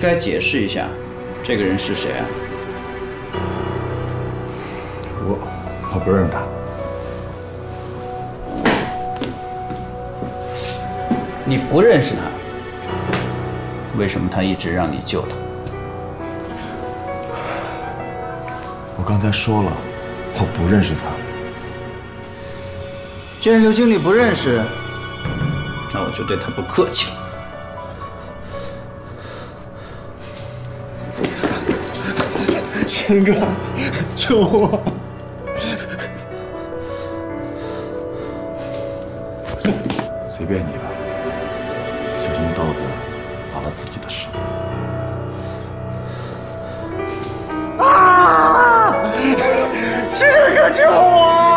该解释一下，这个人是谁啊？我我不认识他。你不认识他，为什么他一直让你救他？我刚才说了，我不认识他。既然刘经理不认识，那我就对他不客气了。星哥，救我！随便你吧，小心用刀子划了自己的手。啊！谢谢哥，救我！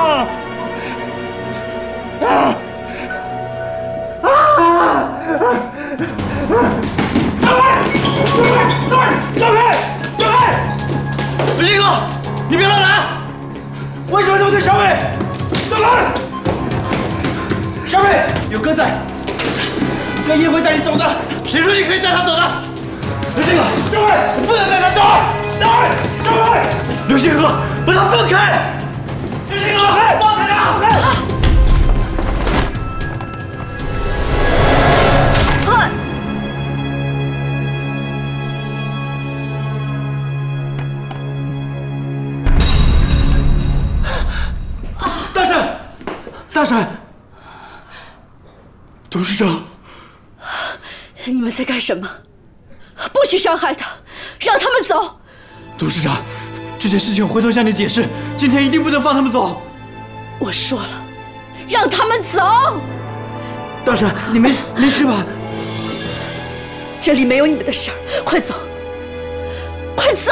你别乱来！为什么这么对小伟？小伟，小伟，有哥在，哥一定会带你走的。谁说你可以带他走的？刘星河，小伟，你不能带他走！小伟，小伟，刘星河，把他放开！刘星河，放开他！大婶，董事长，你们在干什么？不许伤害他，让他们走。董事长，这件事情我回头向你解释，今天一定不能放他们走。我说了，让他们走。大婶，你没没事吧？这里没有你们的事儿，快走，快走！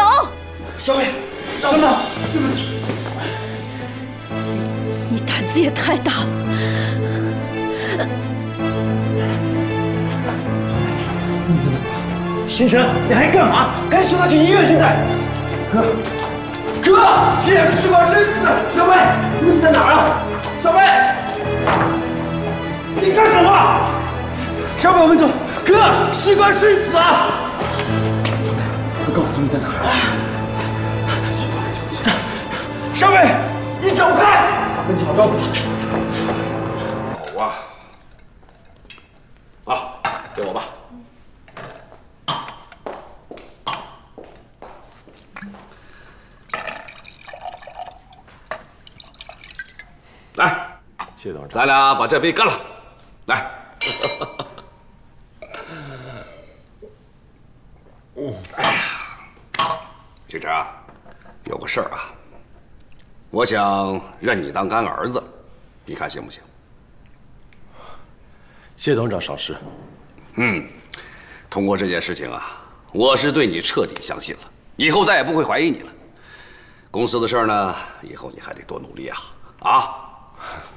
小伟，赵总，对不起。你胆子也太大了！星辰，你还干嘛？赶紧送他去医院！现在，哥，哥，现在事关生死！小薇，你在哪儿啊？小梅，你干什么？小薇，我们走。哥，事关生死啊！快告诉我你在哪儿！小薇，你走开！好照顾他好啊啊给我吧。来谢总咱俩把这杯干了。来。哎呀这茶有个事儿啊。我想认你当干儿子，你看行不行？谢董事长赏识。嗯，通过这件事情啊，我是对你彻底相信了，以后再也不会怀疑你了。公司的事儿呢，以后你还得多努力啊！啊，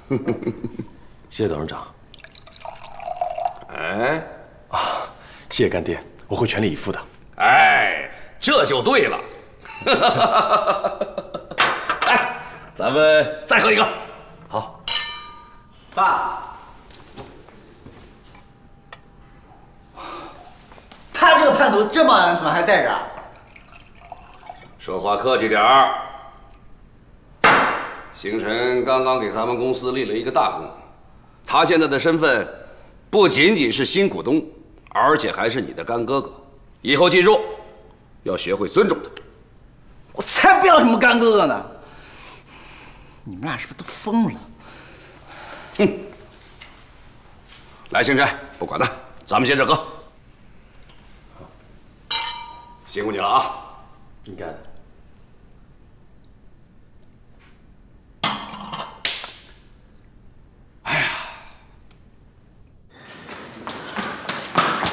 谢谢董事长。哎，啊，谢谢干爹，我会全力以赴的。哎，这就对了。来，咱们再喝一个。好。爸，他这个叛徒这么晚怎么还在这儿？说话客气点儿。星辰刚刚给咱们公司立了一个大功，他现在的身份不仅仅是新股东，而且还是你的干哥哥。以后记住，要学会尊重他。我才不要什么干哥哥呢！你们俩是不是都疯了？哼！来，星辰，不管他，咱们接着喝。辛苦你了啊！应该的。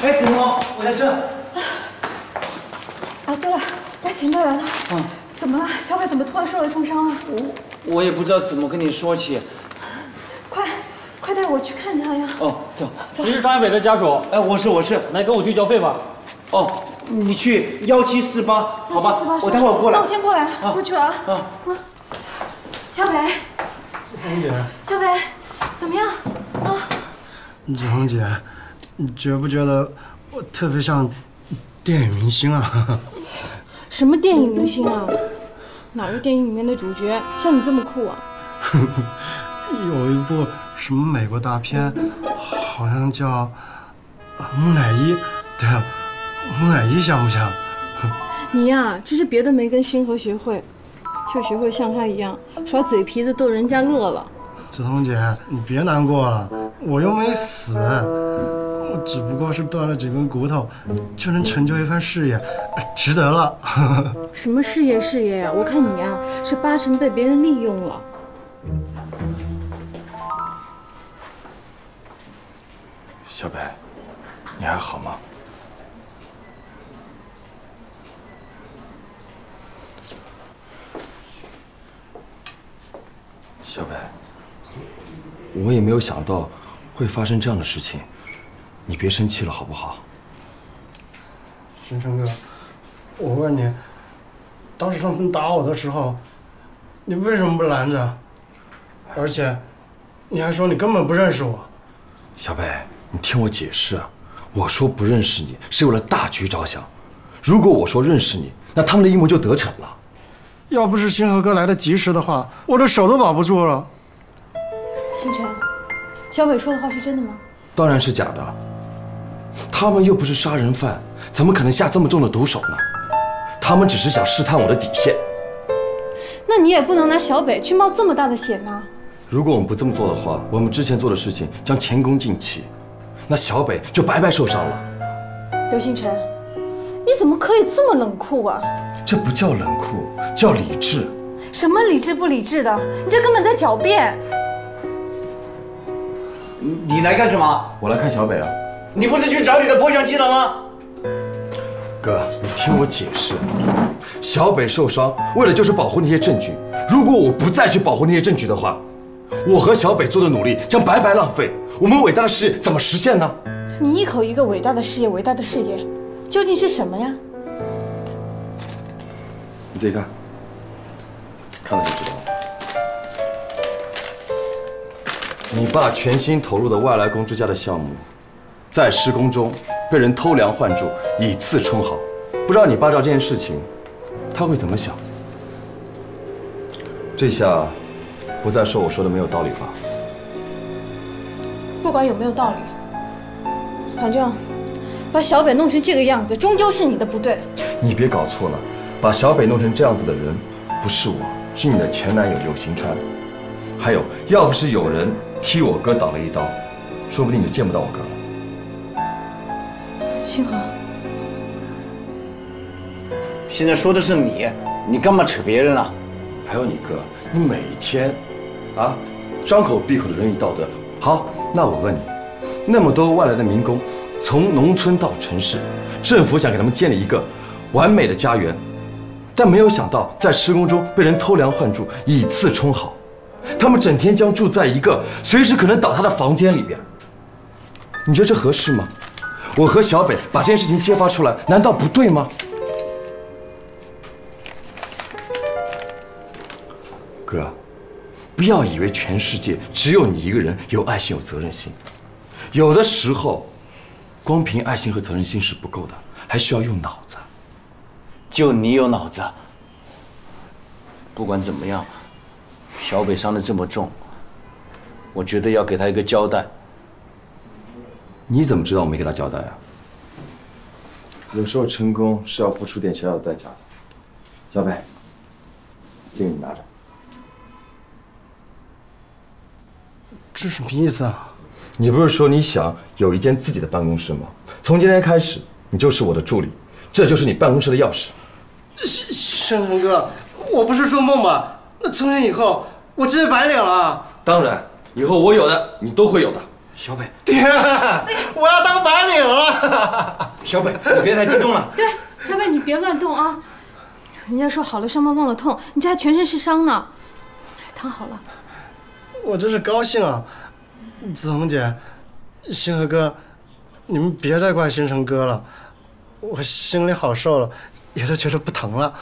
哎，古龙，我在这。啊，对了，该钱带来了。嗯，怎么了？小伟怎么突然受了重伤了？我我也不知道怎么跟你说起。快，快带我去看他呀！哦，走。走你是张小北的家属？哎，我是我是。来跟我去交费吧。哦，你去幺七四八，好吧？我待会儿过来。那我先过来，过去了啊。啊。小北，红姐，小北，怎么样？啊？景红姐，你觉不觉得我特别像电影明星啊？什么电影明星啊？哪个电影里面的主角像你这么酷啊？有一部什么美国大片，好像叫《木乃伊》。对了，木乃伊像不像？你呀，真是别的没跟星河学会，就学会像他一样耍嘴皮子逗人家乐了。梓潼姐，你别难过了，我又没死，我只不过是断了几根骨头，就能成就一番事业，值得了。什么事业事业呀？我看你呀，是八成被别人利用了。小北，你还好吗？小北，我也没有想到会发生这样的事情，你别生气了好不好？星辰哥，我问你，当时他们打我的时候，你为什么不拦着？而且，你还说你根本不认识我。小贝，你听我解释啊！我说不认识你是为了大局着想，如果我说认识你，那他们的阴谋就得逞了。要不是星河哥来的及时的话，我这手都保不住了。星辰，小北说的话是真的吗？当然是假的。他们又不是杀人犯，怎么可能下这么重的毒手呢？他们只是想试探我的底线。那你也不能拿小北去冒这么大的险呐。如果我们不这么做的话，我们之前做的事情将前功尽弃，那小北就白白受伤了。刘星辰，你怎么可以这么冷酷啊？这不叫冷酷，叫理智。什么理智不理智的？你这根本在狡辩。你来干什么？我来看小北啊。你不是去找你的破相机了吗？哥，你听我解释。小北受伤，为了就是保护那些证据。如果我不再去保护那些证据的话，我和小北做的努力将白白浪费。我们伟大的事业怎么实现呢？你一口一个伟大的事业，伟大的事业，究竟是什么呀？你自己看，看了就知道了。你爸全心投入的外来工之家的项目，在施工中被人偷梁换柱，以次充好。不知道你爸知道这件事情，他会怎么想？这下不再说我说的没有道理吧？不管有没有道理，反正把小北弄成这个样子，终究是你的不对。你别搞错了，把小北弄成这样子的人，不是我，是你的前男友柳行川。还有，要不是有人替我哥挡了一刀，说不定你就见不到我哥了。星河，现在说的是你，你干嘛扯别人啊？还有你哥，你每天，啊，张口闭口的仁义道德。好，那我问你，那么多外来的民工，从农村到城市，政府想给他们建立一个完美的家园，但没有想到在施工中被人偷梁换柱，以次充好。他们整天将住在一个随时可能倒塌的房间里边。你觉得这合适吗？我和小北把这件事情揭发出来，难道不对吗？哥，不要以为全世界只有你一个人有爱心、有责任心。有的时候，光凭爱心和责任心是不够的，还需要用脑子。就你有脑子。不管怎么样，小北伤得这么重，我觉得要给他一个交代。你怎么知道我没给他交代啊？有时候成功是要付出点小小的代价的。小北，这个你拿着。这什么意思啊？你不是说你想有一间自己的办公室吗？从今天开始，你就是我的助理，这就是你办公室的钥匙。生生哥，我不是做梦吧？那从今以后，我直接白领了。当然，以后我有的，你都会有的。小北，爹，我要当白领了。小北，你别太激动了。对，小北你别乱动啊！人家说好了伤疤忘了痛，你这还全身是伤呢。躺好了。我真是高兴啊，子红姐，星河哥，你们别再怪星辰哥了，我心里好受了，也都觉得不疼了。